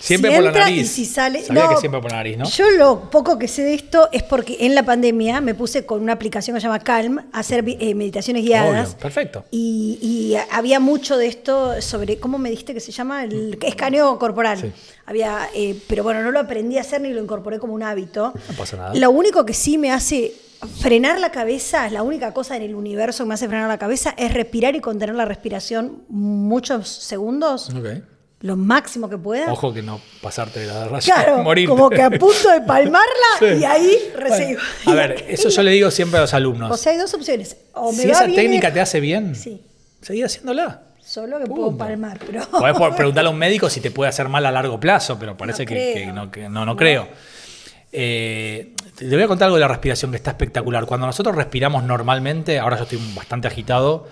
Siempre si por la entra nariz. Y si sale. Sabía que siempre por la nariz, ¿no? Yo lo poco que sé de esto es porque en la pandemia me puse con una aplicación que se llama Calm a hacer eh, meditaciones guiadas. Obvio, perfecto. Y, y había mucho de esto sobre, ¿cómo me dijiste que se llama? El escaneo corporal. Sí. Había, eh, pero bueno, no lo aprendí a hacer ni lo incorporé como un hábito. No pasa nada. Lo único que sí me hace frenar la cabeza, es la única cosa en el universo que me hace frenar la cabeza, es respirar y contener la respiración muchos segundos, lo máximo que pueda. Ojo que no pasarte de la raya Claro, morir. como que a punto de palmarla Sí. y ahí Bueno, recibo. a ver, eso yo le digo siempre a los alumnos. O sea, hay dos opciones. O me si va esa bien técnica te hace bien, Sí, seguí haciéndola. solo que Punto. puedo palmar, pero... Podés preguntarle a un médico si te puede hacer mal a largo plazo, pero parece No que, creo. que no, que no, no creo. Eh, te voy a contar algo de la respiración que está espectacular. Cuando nosotros respiramos normalmente, ahora yo estoy bastante agitado,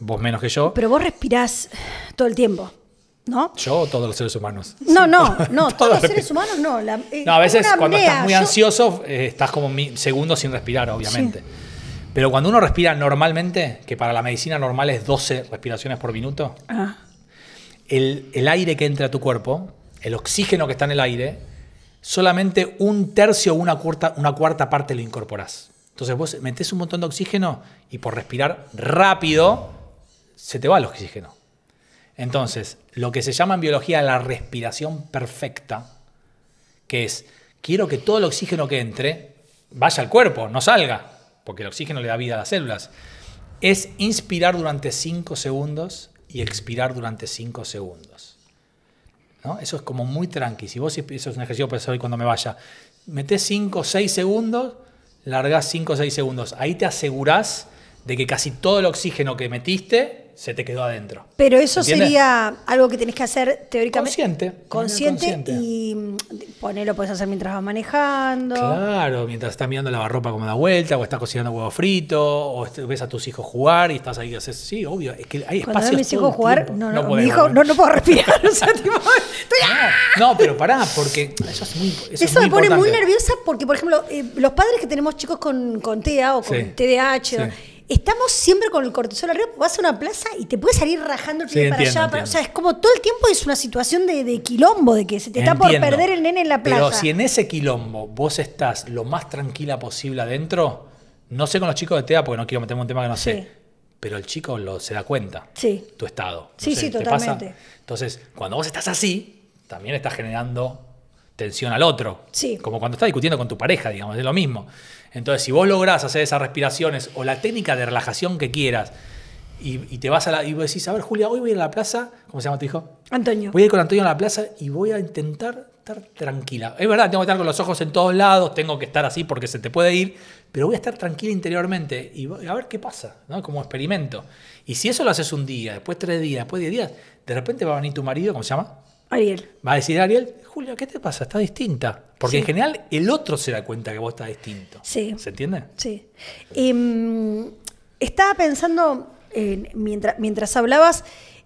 vos menos que yo, Pero vos respirás todo el tiempo, ¿no? yo o todos los seres humanos. No, no, no, todos los seres humanos no. la- eh, No, a veces cuando apnea, estás muy yo- ansioso, eh, estás como segundos sin respirar, obviamente. Pero cuando uno respira normalmente, que para la medicina normal es 12 respiraciones por minuto, Ah, el, el aire que entra a tu cuerpo el oxígeno que está en el aire, solamente un tercio o una cuarta, una cuarta parte lo incorporás. Entonces vos metés un montón de oxígeno y por respirar rápido se te va el oxígeno. Entonces, lo que se llama en biología la respiración perfecta, que es, quiero que todo el oxígeno que entre vaya al cuerpo, no salga, porque el oxígeno le da vida a las células, es inspirar durante 5 segundos y expirar durante 5 segundos. ¿No? Eso es como muy tranqui. Si vos, eso es un ejercicio para hoy cuando me vaya, metés 5 o 6 segundos, largás 5 o 6 segundos. Ahí te asegurás de que casi todo el oxígeno que metiste se te quedó adentro. Pero eso sería algo que tenés que hacer teóricamente. Consciente. Consciente, consciente. y mm, ponerlo puedes hacer mientras vas manejando. Claro, mientras estás mirando la lavarropa como da vuelta, o estás cocinando huevo frito, o ves a tus hijos jugar y estás ahí haces, sí, obvio, es que hay Cuando espacios mis hijos jugar, no, no, podemos, mi hijo, no, no puedo respirar. o sea, tipo, estoy- No, pero pará, porque eso es muy eso, Eso, es muy me pone muy nerviosa porque, por ejemplo, eh, los padres que tenemos chicos con, con TEA o con Sí. TDAH, Sí. Estamos siempre con el cortisol arriba, vas a una plaza y te puede salir rajando el Sí, pie para entiendo, allá. para- o sea, es como todo el tiempo es una situación de, de quilombo, de que se te está por perder el nene en la plaza. Pero si en ese quilombo vos estás lo más tranquila posible adentro, no sé con los chicos de TEA porque no quiero meterme en un tema que no Sí. sé, pero el chico lo, se da cuenta. Sí. Tu estado. No Sí, sé, sí, totalmente. Entonces, cuando vos estás así, también estás generando tensión al otro. Sí. Como cuando estás discutiendo con tu pareja, digamos, es lo mismo. Entonces, si vos lográs hacer esas respiraciones o la técnica de relajación que quieras, y, y te vas a la. y vos decís, a ver, Julia, hoy voy a ir a la plaza. ¿Cómo se llama tu hijo? Antonio. Voy a ir con Antonio a la plaza y voy a intentar estar tranquila. Es verdad, tengo que estar con los ojos en todos lados, tengo que estar así porque se te puede ir, pero voy a estar tranquila interiormente y voy a ver qué pasa, ¿no? Como experimento. Y si eso lo haces un día, después tres días, después diez días, de repente va a venir tu marido, ¿cómo se llama? Ariel. Va a decir Ariel, Julia, ¿qué te pasa? Estás distinta. Porque Sí. en general el otro se da cuenta que vos estás distinto. Sí. ¿Se entiende? Sí. Em, estaba pensando, en- mientras, mientras hablabas,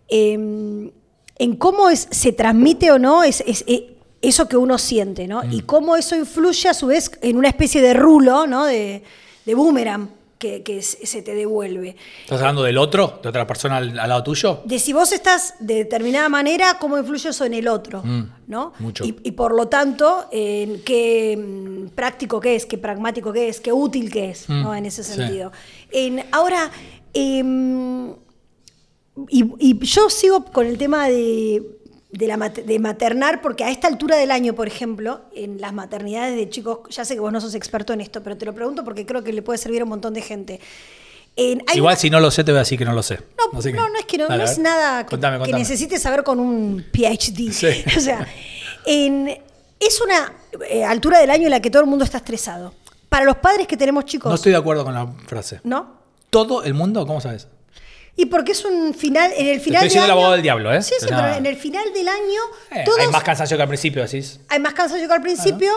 em, en cómo es, se transmite o no es, es- eh, eso que uno siente, ¿no? Y cómo eso influye a su vez en una especie de rulo, ¿no? De, de boomerang que, que se te devuelve. ¿Estás hablando del otro? ¿De otra persona al, al lado tuyo? De si vos estás de determinada manera, cómo influye eso en el otro, Mm, ¿no? mucho. Y, y por lo tanto, en qué mm, práctico que es, qué pragmático que es, qué útil que es, Mm, ¿no? En ese sí. sentido. En, ahora, em, y, y yo sigo con el tema de, de, la, mat- de maternar, porque a esta altura del año, por ejemplo, en las maternidades de chicos, ya sé que vos no sos experto en esto, pero te lo pregunto porque creo que le puede servir a un montón de gente. En- Igual una- si no lo sé, te voy a decir que no lo sé. no, que- no, no es que no, Dale, no es nada que, Contame, que contame. necesites saber con un PhD. Sí. O sea, en- es una eh, altura del año en la que todo el mundo está estresado. Para los padres que tenemos chicos, No estoy de acuerdo con la frase. ¿no? ¿Todo el mundo? ¿Cómo sabes? Y porque es un final, en el final estoy diciendo del el abogado del diablo, ¿eh? Sí, sí, pero en el final del año Eh, todos Hay más cansancio que al principio, decís. hay más cansancio que al principio.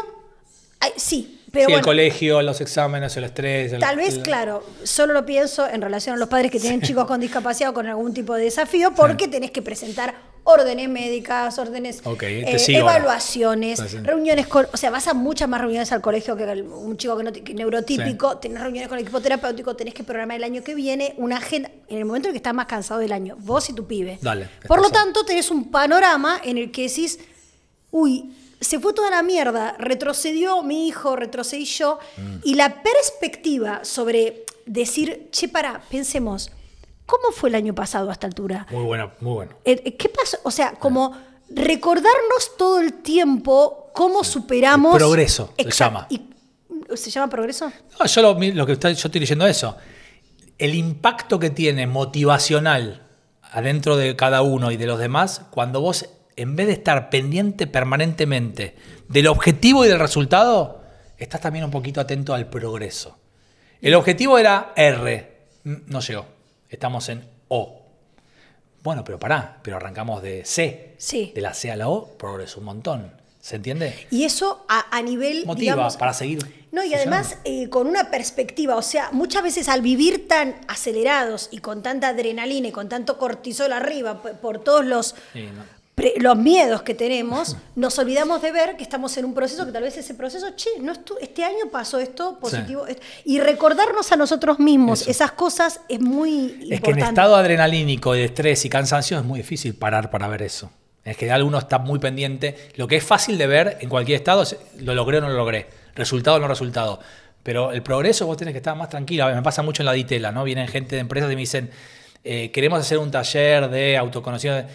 Hay- sí, pero sí, el colegio, los exámenes, el estrés. el- Tal vez, el- claro, solo lo pienso en relación a los padres que tienen chicos con discapacidad o con algún tipo de desafío, porque tenés que presentar órdenes médicas, órdenes, Ok, te eh, ahora. evaluaciones, Sí, sí. reuniones con, o sea, vas a muchas más reuniones al colegio que el- un chico que no, que neurotípico, tenés reuniones con el equipo terapéutico, tenés que programar el año que viene una agenda, en el momento en que estás más cansado del año, vos y tu pibe. Dale, Por lo tanto, tenés un panorama en el que decís, uy, se fue toda la mierda, retrocedió mi hijo, retrocedí yo, Mm. y la perspectiva sobre decir, che, para, pensemos, ¿cómo fue el año pasado a esta altura? Muy bueno, muy bueno. Eh, eh, ¿Qué pasó? O sea, como recordarnos todo el tiempo cómo superamos... El progreso, se llama. Y- ¿Se llama progreso? No, yo lo, lo que está- yo estoy leyendo eso. El impacto que tiene motivacional adentro de cada uno y de los demás, cuando vos, en vez de estar pendiente permanentemente del objetivo y del resultado, estás también un poquito atento al progreso. El objetivo era R, mm, no llegó. Estamos en O. Bueno, pero pará, pero arrancamos de C. Sí. De la C a la O, progreso un montón. ¿Se entiende? Y eso a, a nivel, Motiva digamos, para seguir. No, y además eh, con una perspectiva, o sea, muchas veces al vivir tan acelerados y con tanta adrenalina y con tanto cortisol arriba por, por todos los, Sí, no. Los miedos que tenemos, nos olvidamos de ver que estamos en un proceso que tal vez ese proceso, che, no este año pasó esto positivo. Y recordarnos a nosotros mismos Eso. esas cosas es muy Es que en importante. estado adrenalínico, de estrés y cansancio es muy difícil parar para ver eso. En general uno está muy pendiente. Lo que es fácil de ver en cualquier estado es lo logré o no lo logré, resultado o no resultado. Pero el progreso vos tenés que estar más tranquilo. Me pasa mucho en la ditela, ¿no? Vienen gente de empresas y me dicen, eh, queremos hacer un taller de autoconocimiento.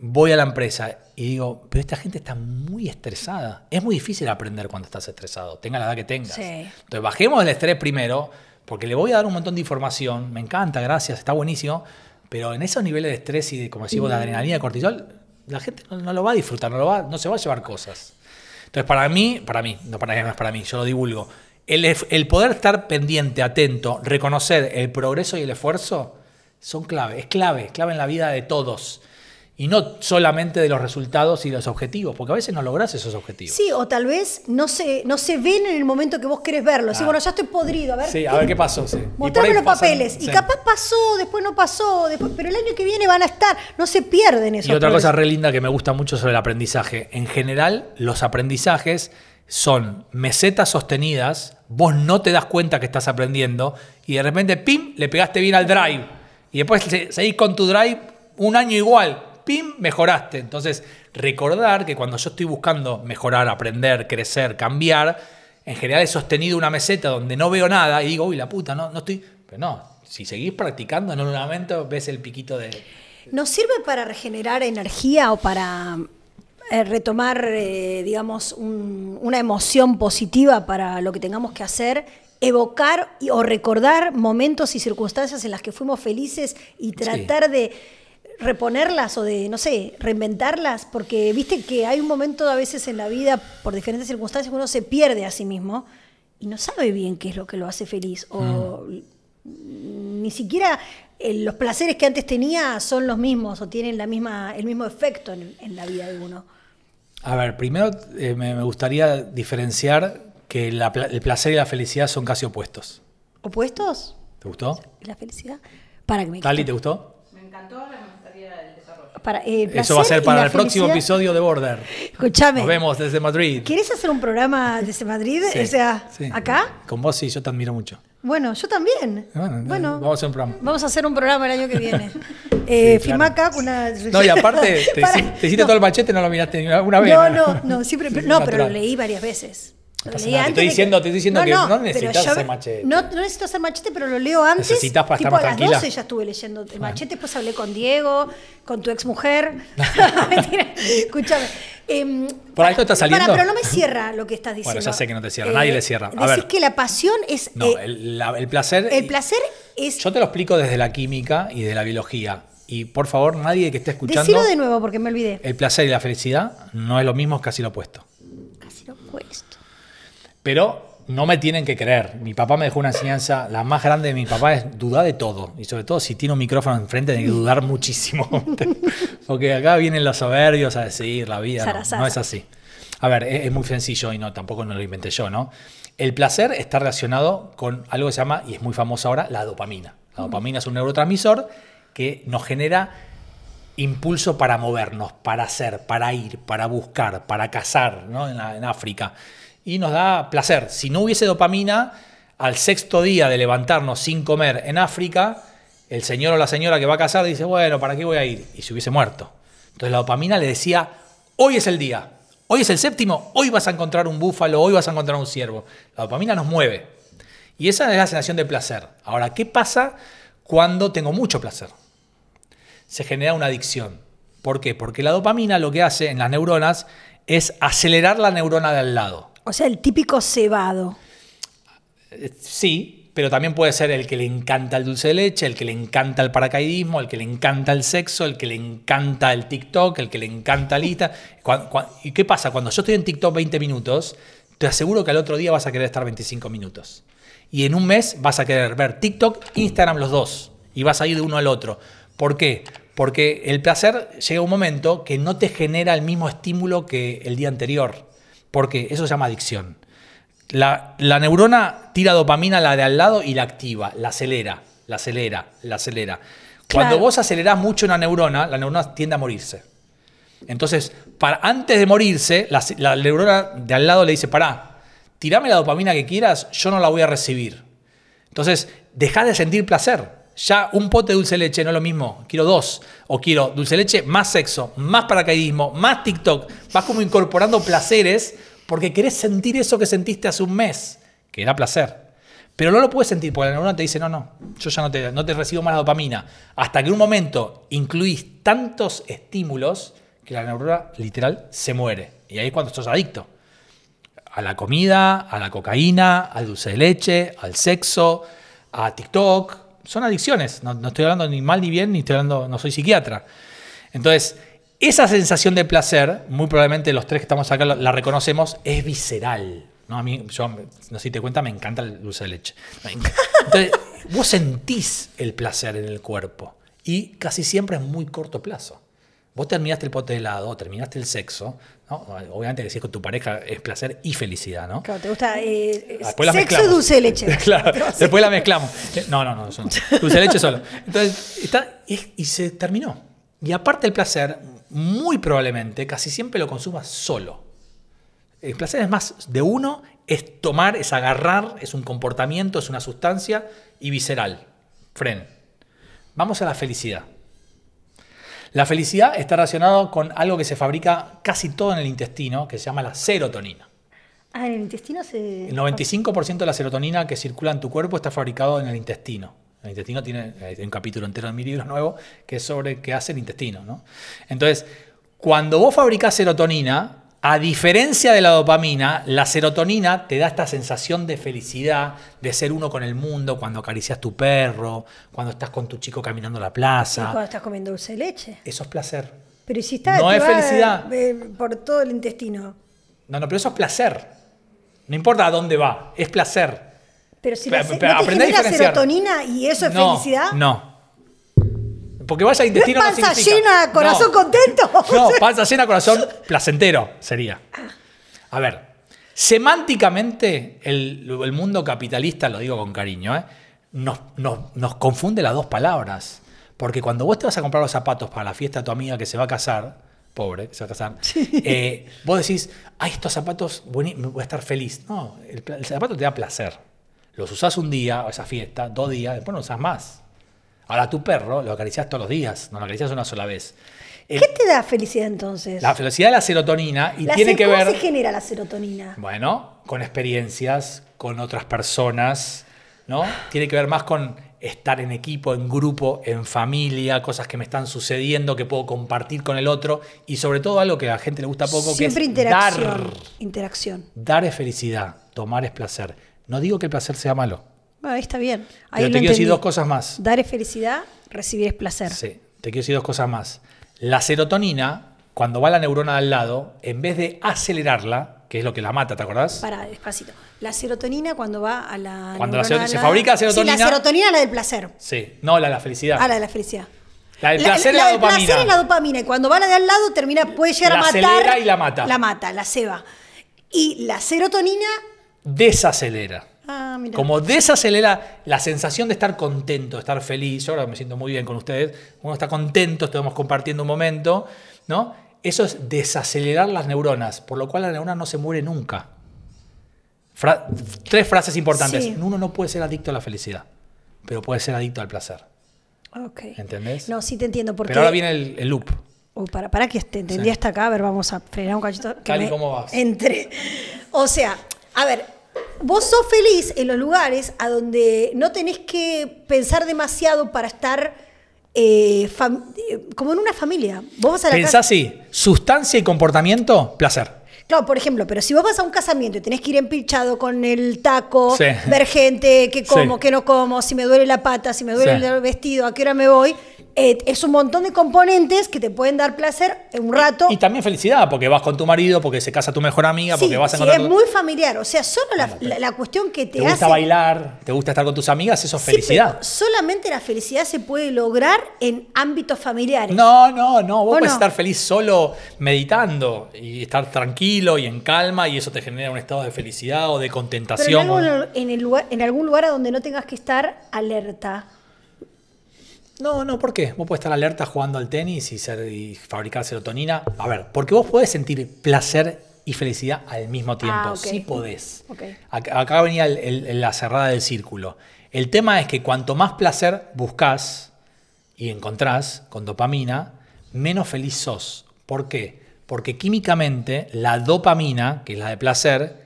Voy a la empresa y digo, pero esta gente está muy estresada. Es muy difícil aprender cuando estás estresado, tenga la edad que tengas. Sí. Entonces bajemos el estrés primero, porque le voy a dar un montón de información. Me encanta, gracias, está buenísimo. Pero en esos niveles de estrés y de, como decimos, de adrenalina y cortisol, la gente no, no lo va a disfrutar, no, lo va, no se va a llevar cosas. Entonces, para mí, para mí, no para es para mí, yo lo divulgo. El, el poder estar pendiente, atento, reconocer el progreso y el esfuerzo son clave, es clave, es clave en la vida de todos. Y no solamente de los resultados y los objetivos, porque a veces no lográs esos objetivos. Sí, o tal vez no se, no se ven en el momento que vos querés verlo. Sí, Ah. bueno, ya estoy podrido. A ver, Sí, a ver qué pasó. Sí. Mostrame los pasan- papeles. Y sí. capaz pasó, después no pasó, después, pero el año que viene van a estar. No se pierden esos Y otra cosa re linda que me gusta mucho sobre el aprendizaje. En general, los aprendizajes son mesetas sostenidas, vos no te das cuenta que estás aprendiendo y de repente, ¡pim!, le pegaste bien al drive. Y después se- seguís con tu drive un año igual, ¡pim!, mejoraste. Entonces, recordar que cuando yo estoy buscando mejorar, aprender, crecer, cambiar, en general he sostenido una meseta donde no veo nada y digo, uy, la puta, no, no estoy... Pero no, si seguís practicando, en un momento ves el piquito de... ¿Nos sirve para regenerar energía o para eh, retomar, eh, digamos, un- una emoción positiva para lo que tengamos que hacer? Evocar y- o recordar momentos y circunstancias en las que fuimos felices y tratar de reponerlas o de, no sé, reinventarlas, porque viste que hay un momento a veces en la vida, por diferentes circunstancias, que uno se pierde a sí mismo y no sabe bien qué es lo que lo hace feliz. O ni siquiera eh, los placeres que antes tenía son los mismos o tienen la misma, el mismo efecto en, en la vida de uno. A ver, primero eh, me, me gustaría diferenciar que la el placer y la felicidad son casi opuestos. ¿Opuestos? ¿Te gustó? ¿La felicidad? Para que me Tali, ¿te gustó? Me encantó, ahora me gustaría el desarrollo. Para, eh, el Eso va a ser para el próximo episodio de Border. Escúchame. Nos vemos desde Madrid. ¿Quieres hacer un programa desde Madrid? Sí, O sea, sí. acá. Con vos sí, yo te admiro mucho. Bueno, yo también. Bueno, vamos a hacer un programa. Vamos a hacer un programa el año que viene. Eh, Sí, firmá claro. acá con una. No, y aparte, te, Para- hici- te hiciste no. todo el machete, no lo miraste ni una vez. No, no, no, siempre, no, pero lo leí varias veces. Te estoy diciendo- te estoy diciendo que no necesitas hacer machete. No, no necesito hacer machete, pero lo leo antes. Necesitas para tipo estar más a las tranquila. 12 ya estuve leyendo el machete, después hablé con Diego, con tu ex mujer. Mentira, escúchame. Em, ¿Por algo está saliendo? Para, pero no me cierra lo que estás diciendo. Bueno, ya sé que no te cierra, nadie le cierra. A Decís ver. que la pasión es. No, eh, el, la- el placer. el placer es. Yo te lo explico desde la química y de la biología. Y por favor, nadie que esté escuchando. Decirlo de nuevo porque me olvidé. El placer y la felicidad no es lo mismo, es casi lo opuesto. Casi lo opuesto. Pero no me tienen que creer. Mi papá me dejó una enseñanza, la más grande de mi papá es dudar de todo. Y sobre todo si tiene un micrófono enfrente, tiene que dudar muchísimo. Porque acá vienen los soberbios a decir la vida. no. No, es así. A ver, es, es muy sencillo y no, tampoco no lo inventé yo, ¿no? El placer está relacionado con algo que se llama, y es muy famoso ahora, la dopamina. La dopamina es un neurotransmisor que nos genera impulso para movernos, para hacer, para ir, para buscar, para cazar, ¿no? En, la- en África. Y nos da placer. Si no hubiese dopamina, al sexto día de levantarnos sin comer en África, el señor o la señora que va a cazar dice, bueno, ¿para qué voy a ir? Y se hubiese muerto. Entonces la dopamina le decía, hoy es el día, hoy es el séptimo, hoy vas a encontrar un búfalo, hoy vas a encontrar un ciervo. La dopamina nos mueve. Y esa es la sensación de placer. Ahora, ¿qué pasa cuando tengo mucho placer? se genera una adicción. ¿Por qué? Porque la dopamina lo que hace en las neuronas es acelerar la neurona de al lado. O sea, el típico cebado. Eh, Sí, pero también puede ser el que le encanta el dulce de leche, el que le encanta el paracaidismo, el que le encanta el sexo, el que le encanta el TikTok, el que le encanta cuan- ¿Y qué pasa? Cuando yo estoy en TikTok 20 minutos, te aseguro que al otro día vas a querer estar 25 minutos. Y en un mes vas a querer ver TikTok, Instagram los dos. Y vas a ir de uno al otro. ¿Por qué? Porque el placer llega un momento que no te genera el mismo estímulo que el día anterior. Porque eso se llama adicción. La, la neurona tira dopamina a la de al lado y la activa, la acelera, la acelera, la acelera. Cuando Claro. vos acelerás mucho una neurona, la neurona tiende a morirse. Entonces, para, antes de morirse, la, la neurona de al lado le dice, pará, tirame la dopamina que quieras, yo no la voy a recibir. Entonces, dejás de sentir placer. Ya un pote de dulce de leche no es lo mismo. Quiero dos. O quiero dulce leche más sexo, más paracaidismo, más TikTok. Vas como incorporando placeres porque querés sentir eso que sentiste hace un mes, que era placer. Pero no lo puedes sentir porque la neurona te dice, no, no, yo ya no te, no te recibo más la dopamina. Hasta que en un momento incluís tantos estímulos que la neurona literal se muere. Y ahí es cuando sos adicto. A la comida, a la cocaína, al dulce de leche, al sexo, a TikTok. Son adicciones. No, estoy hablando ni mal ni bien, ni estoy hablando, no soy psiquiatra. Entonces, esa sensación de placer, muy probablemente los tres que estamos acá la, reconocemos, es visceral. ¿no? A mí, yo, no sé si te cuenta, me encanta el dulce de leche. Vos sentís el placer en el cuerpo y casi siempre es muy corto plazo. Vos terminaste el pote de helado, terminaste el sexo, ¿no? Obviamente que si es con tu pareja es placer y felicidad, ¿no? Claro, te gusta eh, Después la sexo mezclamos. dulce de leche. claro, después la mezclamos. No, no, no, no. Dulce de leche solo. Entonces, está, y, y se terminó. Y aparte el placer, muy probablemente, casi siempre lo consumas solo. El placer es más de uno, es tomar, es agarrar, es un comportamiento, es una sustancia y visceral. Fren. Vamos a la felicidad. La felicidad está relacionada con algo que se fabrica casi todo en el intestino, que se llama la serotonina. Ah, en el intestino se. El 95% de la serotonina que circula en tu cuerpo está fabricado en el intestino. El intestino tiene hay un capítulo entero en mi libro nuevo que es sobre qué hace el intestino. ¿no? Entonces, cuando vos fabricás serotonina, a diferencia de la dopamina, la serotonina te da esta sensación de felicidad, de ser uno con el mundo, cuando acaricias tu perro, cuando estás con tu chico caminando a la Y cuando plaza. estás comiendo dulce de leche. Eso es placer. Pero si está. No es felicidad. eh, por todo el intestino. No, no, pero eso es placer. No importa a dónde va, es placer. Pero si Pero- la, pero ¿no te aprendé a genera diferenciar. serotonina y eso es no, felicidad. No. Porque vaya ¿No es intestino no panza significa- llena, corazón No. contento? No, panza llena, corazón placentero sería. A ver, semánticamente el, el mundo capitalista, lo digo con cariño, ¿eh? nos, nos- nos confunde las dos palabras. Porque cuando vos te vas a comprar los zapatos para la fiesta de tu amiga que se va a casar, pobre, que se va a casar, eh, vos decís, ay, estos zapatos, voy a estar feliz. No, el, el zapato te da placer. Los usás un día, o esa fiesta, dos días, después no usás más. Ahora tu perro lo acaricias todos los días, no lo acaricias una sola vez. El- ¿Qué te da felicidad entonces? la felicidad de la serotonina y La tiene que ¿Cómo ver, se genera la serotonina? bueno, con experiencias, con otras personas, ¿no? Tiene que ver más con estar en equipo, en grupo, en familia, cosas que me están sucediendo, que puedo compartir con el otro y sobre todo algo que a la gente le gusta poco, Siempre que es interacción. dar. Interacción. Dar es felicidad, tomar es placer. No digo que el placer sea malo, Bueno, ahí está bien. Ahí pero te quiero decir dos cosas más. Dar es felicidad, recibir es placer. Sí, te quiero decir dos cosas más. La serotonina, cuando va a la neurona de al lado, en vez de acelerarla, que es lo que la mata, ¿te acordás? Para, despacito. La serotonina cuando va a la. Cuando la sero- se la- fabrica Sí, serotonina- la serotonina es la del placer. Sí, no la de la felicidad. Ah, la de la felicidad. La del placer es la, del dopamina. placer es la dopamina. Y cuando va la de al lado, termina, puede llegar La a matar. acelera y la mata. La mata, la ceba. Y la serotonina. Desacelera. Ah, mira. Como desacelera la sensación de estar contento, de estar feliz. Yo ahora me siento muy bien con ustedes. Uno está contento, estamos compartiendo un momento, ¿no? Eso es desacelerar las neuronas, por lo cual la neurona no se muere nunca. Fra- tres frases importantes. Sí. Uno no puede ser adicto a la felicidad, pero puede ser adicto al placer. Ok. ¿Entendés? No, sí te entiendo. Porque. Pero ahora viene el, el loop. Oh, para, para que te entendí Sí. hasta acá. A ver, vamos a frenar un cachito. que Cali, me ¿cómo vas? Entre. O sea, a ver, vos sos feliz en los lugares a donde no tenés que pensar demasiado para estar eh, eh, como en una familia. Vos vas a la Pensá casa- así, sustancia y comportamiento, placer. Claro, por ejemplo, pero si vos vas a un casamiento y tenés que ir empilchado con el taco, Sí. ver gente, qué como, Sí. qué no como, si me duele la pata, si me duele Sí. el vestido, a qué hora me voy, eh, es un montón de componentes que te pueden dar placer en un rato. Y también felicidad, porque vas con tu marido, porque se casa tu mejor amiga, porque vas a sí, encontrar es muy familiar. O sea, solo la, la- la cuestión que te, te gusta hace. bailar, te gusta estar con tus amigas, eso es felicidad. solamente la felicidad se puede lograr en ámbitos familiares. No, no, no. Vos ¿O puedes no? estar feliz solo meditando y estar tranquilo y en calma y eso te genera un estado de felicidad o de pero en, contentación. en el lugar, en algún lugar a donde no tengas que estar alerta. No, no, ¿por qué? Vos podés estar alerta jugando al tenis y, ser, y fabricar serotonina. A ver, porque vos podés sentir placer y felicidad al mismo tiempo. Ah. Sí podés. Acá, acá venía el- el- la cerrada del círculo. El tema es que cuanto más placer buscas y encontrás con dopamina, menos feliz sos. ¿Por qué? Porque químicamente la dopamina, que es la de placer,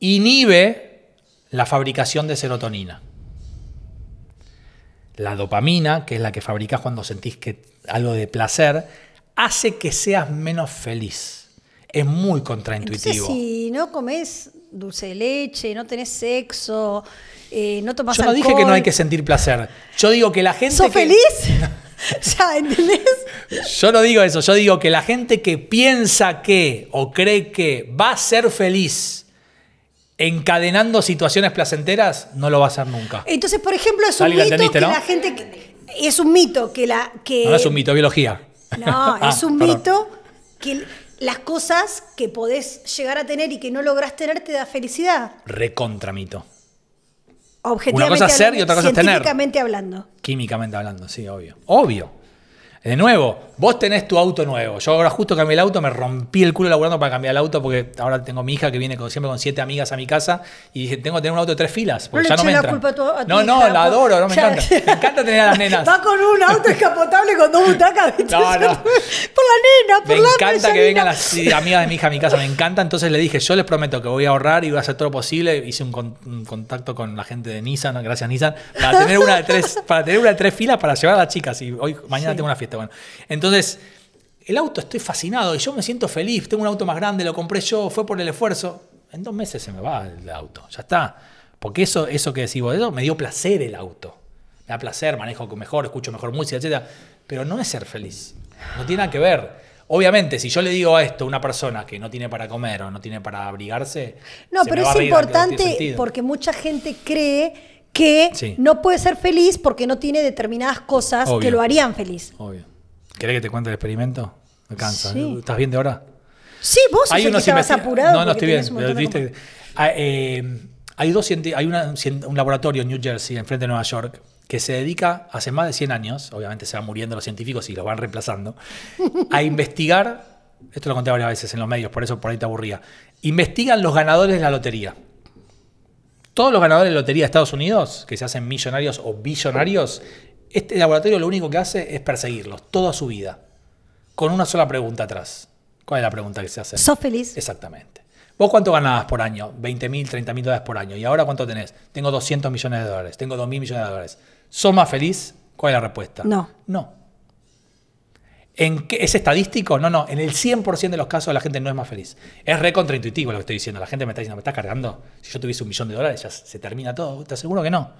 inhibe la fabricación de serotonina. La dopamina, que es la que fabricas cuando sentís que algo de placer, hace que seas menos feliz. Es muy Entonces, contraintuitivo. si no comes dulce de leche, no tenés sexo, eh, no tomas Yo no dije que no hay que sentir placer. Yo digo que la gente. ¿Sos que- feliz? ya, ¿entendés? Yo no digo eso. Yo digo que la gente que piensa que o cree que va a ser feliz encadenando situaciones placenteras, no lo va a hacer nunca. Entonces, por ejemplo, es un mito que ¿no? la gente... que- es un mito que la... Que, No es un mito, biología. No, Ah, es un perdón. mito que las cosas que podés llegar a tener y que no lográs tener te da felicidad. Recontra mito. Objetivamente cosa es ser y otra cosa es tener. Científicamente hablando. Químicamente hablando, sí, obvio. Obvio. De nuevo, vos tenés tu auto nuevo. Yo ahora justo cambié el auto, me rompí el culo laburando para cambiar el auto porque ahora tengo mi hija que viene con- siempre con siete amigas a mi casa y dije, tengo que tener un auto de tres filas porque No le no me la entra. culpa a tu- a tu no, no, hija, la por- adoro, no me ya- encanta. Me encanta tener a las nenas. Va con un auto escapotable con dos butacas. ¿viste? No, no. Por la nena, por Me la encanta que vengan las amigas de mi hija a mi casa, me encanta. Entonces le dije, yo les prometo que voy a ahorrar y voy a hacer todo lo posible. Hice un, con- un contacto con la gente de Nissan, gracias Nissan, para tener una de tres, para tener una de tres filas para llevar a las chicas. Y hoy, mañana tengo una fiesta. Bueno, entonces, el auto estoy fascinado y yo me siento feliz. Tengo un auto más grande, lo compré yo, fue por el esfuerzo. En dos meses se me va el auto, ya está. Porque eso, eso que decís vos, eso me dio placer el auto. Me da placer, manejo mejor, escucho mejor música, etc. Pero no es ser feliz. No tiene nada que ver. Obviamente, si yo le digo a esto a una persona que no tiene para comer o no tiene para abrigarse. No, se pero me va es a importante porque mucha gente cree que Sí. no puede ser feliz porque no tiene determinadas cosas Obvio. que lo harían feliz. Obvio. ¿Querés que te cuente el experimento? Me cansa. Sí. ¿Estás bien de ahora? Sí, vos que unos estabas apurado. No, no estoy bien. viste- Ah, eh, hay dos hay una- un laboratorio en New Jersey, enfrente de Nueva York, que se dedica hace más de 100 años, obviamente se van muriendo los científicos y los van reemplazando, a investigar, esto lo conté varias veces en los medios, por eso por ahí te aburría, investigan los ganadores de la lotería. Todos los ganadores de lotería de Estados Unidos, que se hacen millonarios o billonarios, este laboratorio lo único que hace es perseguirlos toda su vida, con una sola pregunta atrás. ¿Cuál es la pregunta que se hace? ¿Sos feliz? Exactamente. ¿Vos cuánto ganabas por año? 20 mil, 30 mil dólares por año. ¿Y ahora cuánto tenés? Tengo 200 millones de dólares. Tengo 2 mil millones de dólares. ¿Sos más feliz? ¿Cuál es la respuesta? No. No. ¿En qué, ¿Es estadístico? No, no. En el 100% de los casos la gente no es más feliz. Es re contraintuitivo lo que estoy diciendo. La gente me está diciendo, ¿me estás cargando? Si yo tuviese un millón de dólares ya se termina todo. Te aseguro que no.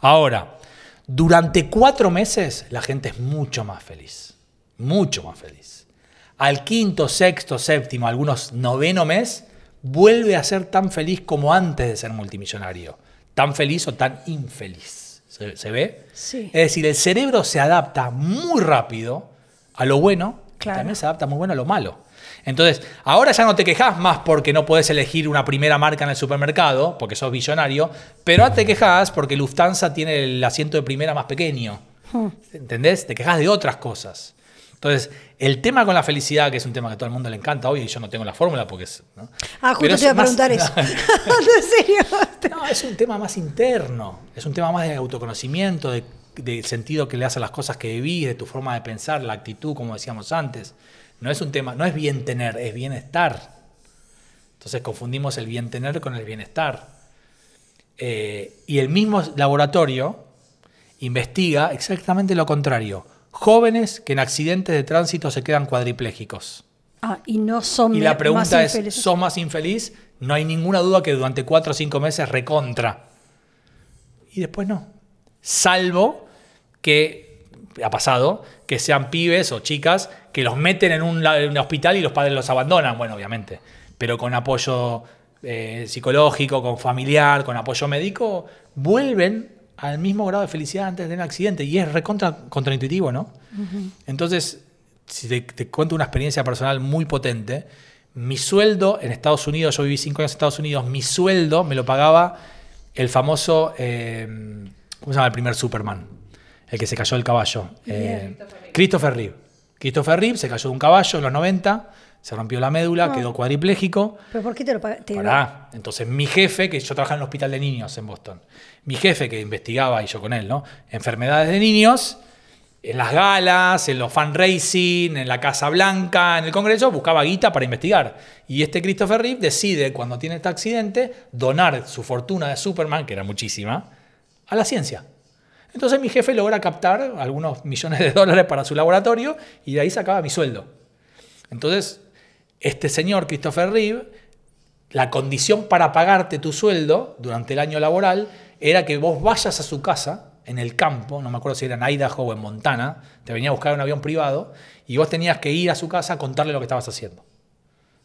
Ahora, durante cuatro meses la gente es mucho más feliz. Mucho más feliz. Al quinto, sexto, séptimo, algunos noveno mes, vuelve a ser tan feliz como antes de ser multimillonario. Tan feliz o tan infeliz. ¿Se, se ve? Sí. Es decir, el cerebro se adapta muy rápido a lo bueno Claro. también se adapta muy bueno a lo malo. Entonces, ahora ya no te quejas más porque no podés elegir una primera marca en el supermercado, porque sos billonario, pero ahora te quejas porque Lufthansa tiene el asiento de primera más pequeño. ¿Entendés? Te quejas de otras cosas. Entonces, el tema con la felicidad, que es un tema que a todo el mundo le encanta hoy, y yo no tengo la fórmula porque es. ¿no? Ah, justo te iba a más- preguntar eso. no, es un tema más interno, es un tema más de autoconocimiento, de, del sentido que le das a las cosas que vivís, de tu forma de pensar, la actitud, como decíamos antes. No es un tema, no es bien tener, es bienestar. Entonces confundimos el bien tener con el bienestar. Eh, y el mismo laboratorio investiga exactamente lo contrario. Jóvenes que en accidentes de tránsito se quedan cuadriplégicos. Ah, y no son Y la más pregunta es. ¿sos más infeliz? No hay ninguna duda que durante cuatro o cinco meses recontra. Y después no. Salvo que, ha pasado, que sean pibes o chicas que los meten en un, la- en un hospital y los padres los abandonan, bueno, obviamente. Pero con apoyo eh, psicológico, con familiar, con apoyo médico, vuelven al mismo grado de felicidad antes de tener un accidente. Y es recontra contraintuitivo, ¿no? Entonces, si te, te cuento una experiencia personal muy potente, mi sueldo en Estados Unidos, yo viví cinco años en Estados Unidos, mi sueldo me lo pagaba el famoso, eh, ¿cómo se llama el primer Superman? El que se cayó del caballo. Eh, Christopher Reeve. Christopher Reeve se cayó de un caballo en los 90, Se rompió la médula, quedó cuadripléjico. ¿Pero por qué te lo pagaste? Pará. Entonces, mi jefe, que yo trabajaba en el hospital de niños en Boston, mi jefe que investigaba, y yo con él, ¿no? Enfermedades de niños, en las galas, en los fundraising, en la Casa Blanca, en el Congreso, buscaba guita para investigar. Y este Christopher Reeve decide, cuando tiene este accidente, donar su fortuna de Superman, que era muchísima, a la ciencia. Entonces mi jefe logra captar algunos millones de dólares para su laboratorio y de ahí sacaba mi sueldo. Entonces, este señor, Christopher Reeve, la condición para pagarte tu sueldo durante el año laboral era que vos vayas a su casa en el campo, no me acuerdo si era en Idaho o en Montana, te venía a buscar un avión privado y vos tenías que ir a su casa a contarle lo que estabas haciendo,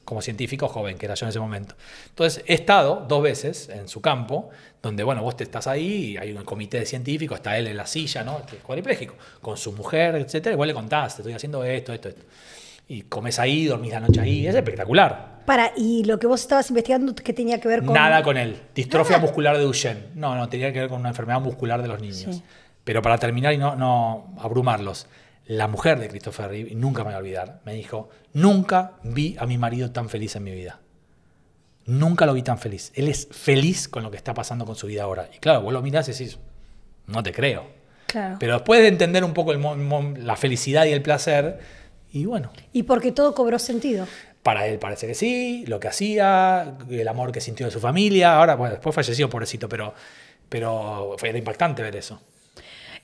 como científico joven que era yo en ese momento. Entonces he estado dos veces en su campo, donde bueno, vos te estás ahí, hay un comité de científicos, está él en la silla, ¿no? Este, cuadripléjico, con su mujer, etcétera, y vos le contás, te estoy haciendo esto, esto, esto. Y comes ahí, dormís la noche ahí, es espectacular. Para, y lo que vos estabas investigando, ¿qué tenía que ver con...? Nada con él. Distrofia Nada. muscular de Duchenne. No, no, tenía que ver con una enfermedad muscular de los niños. Sí. Pero para terminar y no, no abrumarlos, la mujer de Christopher Reeve, y nunca me voy a olvidar, me dijo, nunca vi a mi marido tan feliz en mi vida. Nunca lo vi tan feliz. Él es feliz con lo que está pasando con su vida ahora. Y claro, vos lo mirás y decís, no te creo. Claro. Pero después de entender un poco el la felicidad y el placer, y bueno, Y porque todo cobró sentido. para él parece que sí, lo que hacía, el amor que sintió de su familia. Ahora, bueno, después falleció, pobrecito, pero, pero fue impactante ver eso.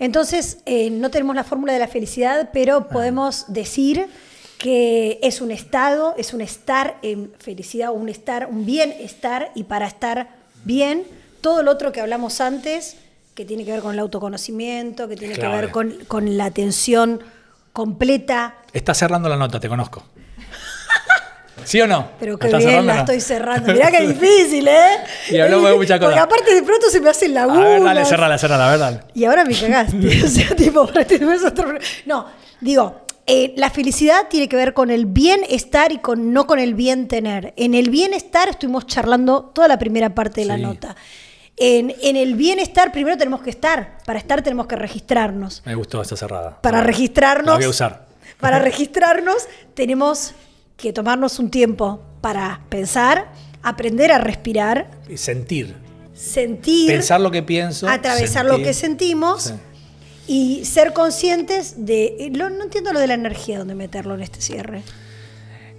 Entonces, eh, no tenemos la fórmula de la felicidad, pero podemos decir que es un estado, es un estar en felicidad, un estar, un bienestar, y para estar bien, todo lo otro que hablamos antes, que tiene que ver con el autoconocimiento, que tiene que ver con, con la atención completa, Está cerrando la nota, te conozco. ¿Sí o no? pero ¿La qué bien cerrando la no? estoy cerrando. Mirá qué difícil, ¿eh? Y hablamos de muchas cosas. Porque aparte de pronto se me hacen A lagunas. ver, dale, cerrala, cerrala, a ver, dale. Y ahora me cagaste. o sea, tipo, que otro- No, digo, eh, la felicidad tiene que ver con el bienestar y con no con el bien tener. En el bienestar estuvimos charlando toda la primera parte de la nota. En, en el bienestar primero tenemos que estar. Para estar tenemos que registrarnos. Me gustó esta cerrada. Para La registrarnos. voy a usar. Para registrarnos tenemos que tomarnos un tiempo para pensar, aprender a respirar, Y Sentir. sentir, Pensar lo que pienso. atravesar sentir. lo que sentimos Sí. y ser conscientes de... lo- no entiendo lo de la energía, donde meterlo en este cierre.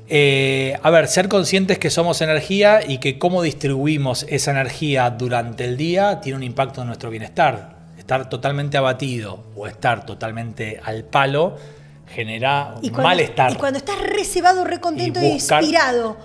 Eh, a ver, ser conscientes que somos energía y que cómo distribuimos esa energía durante el día tiene un impacto en nuestro bienestar. Estar totalmente abatido o estar totalmente al palo genera Y cuando, malestar. y cuando estás recebado, recontento Y y, buscar- inspirado,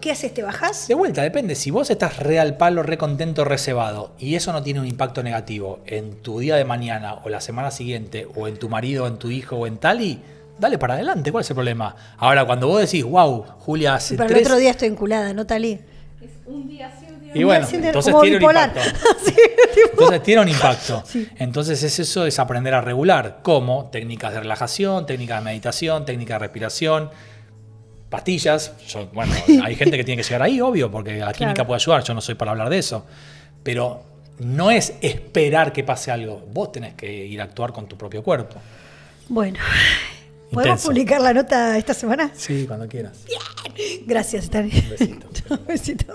¿qué haces? ¿Te bajás? De vuelta, depende. Si vos estás re al palo, re contento, recebado, y eso no tiene un impacto negativo en tu día de mañana o la semana siguiente, o en tu marido, o en tu hijo, o en tal, y dale para adelante. ¿Cuál es el problema? Ahora, cuando vos decís, wow, Julia hace Pero el tres... otro día estoy enculada, ¿no, Talí? Es un día sí, un día Y bueno, entonces tiene un. Sí, tipo- Entonces tiene un impacto. Sí. Entonces es eso, es aprender a regular. ¿Cómo? Técnicas de relajación, técnicas de meditación, técnicas de respiración, pastillas. Yo- bueno, hay gente que tiene que llegar ahí, obvio, porque la química Claro. puede ayudar. Yo no soy para hablar de eso. Pero no es esperar que pase algo. Vos tenés que ir a actuar con tu propio cuerpo. Bueno, ¿podemos Intenso. publicar la nota esta semana? Sí, cuando quieras. Gracias, Tani. besito. Chao, besito.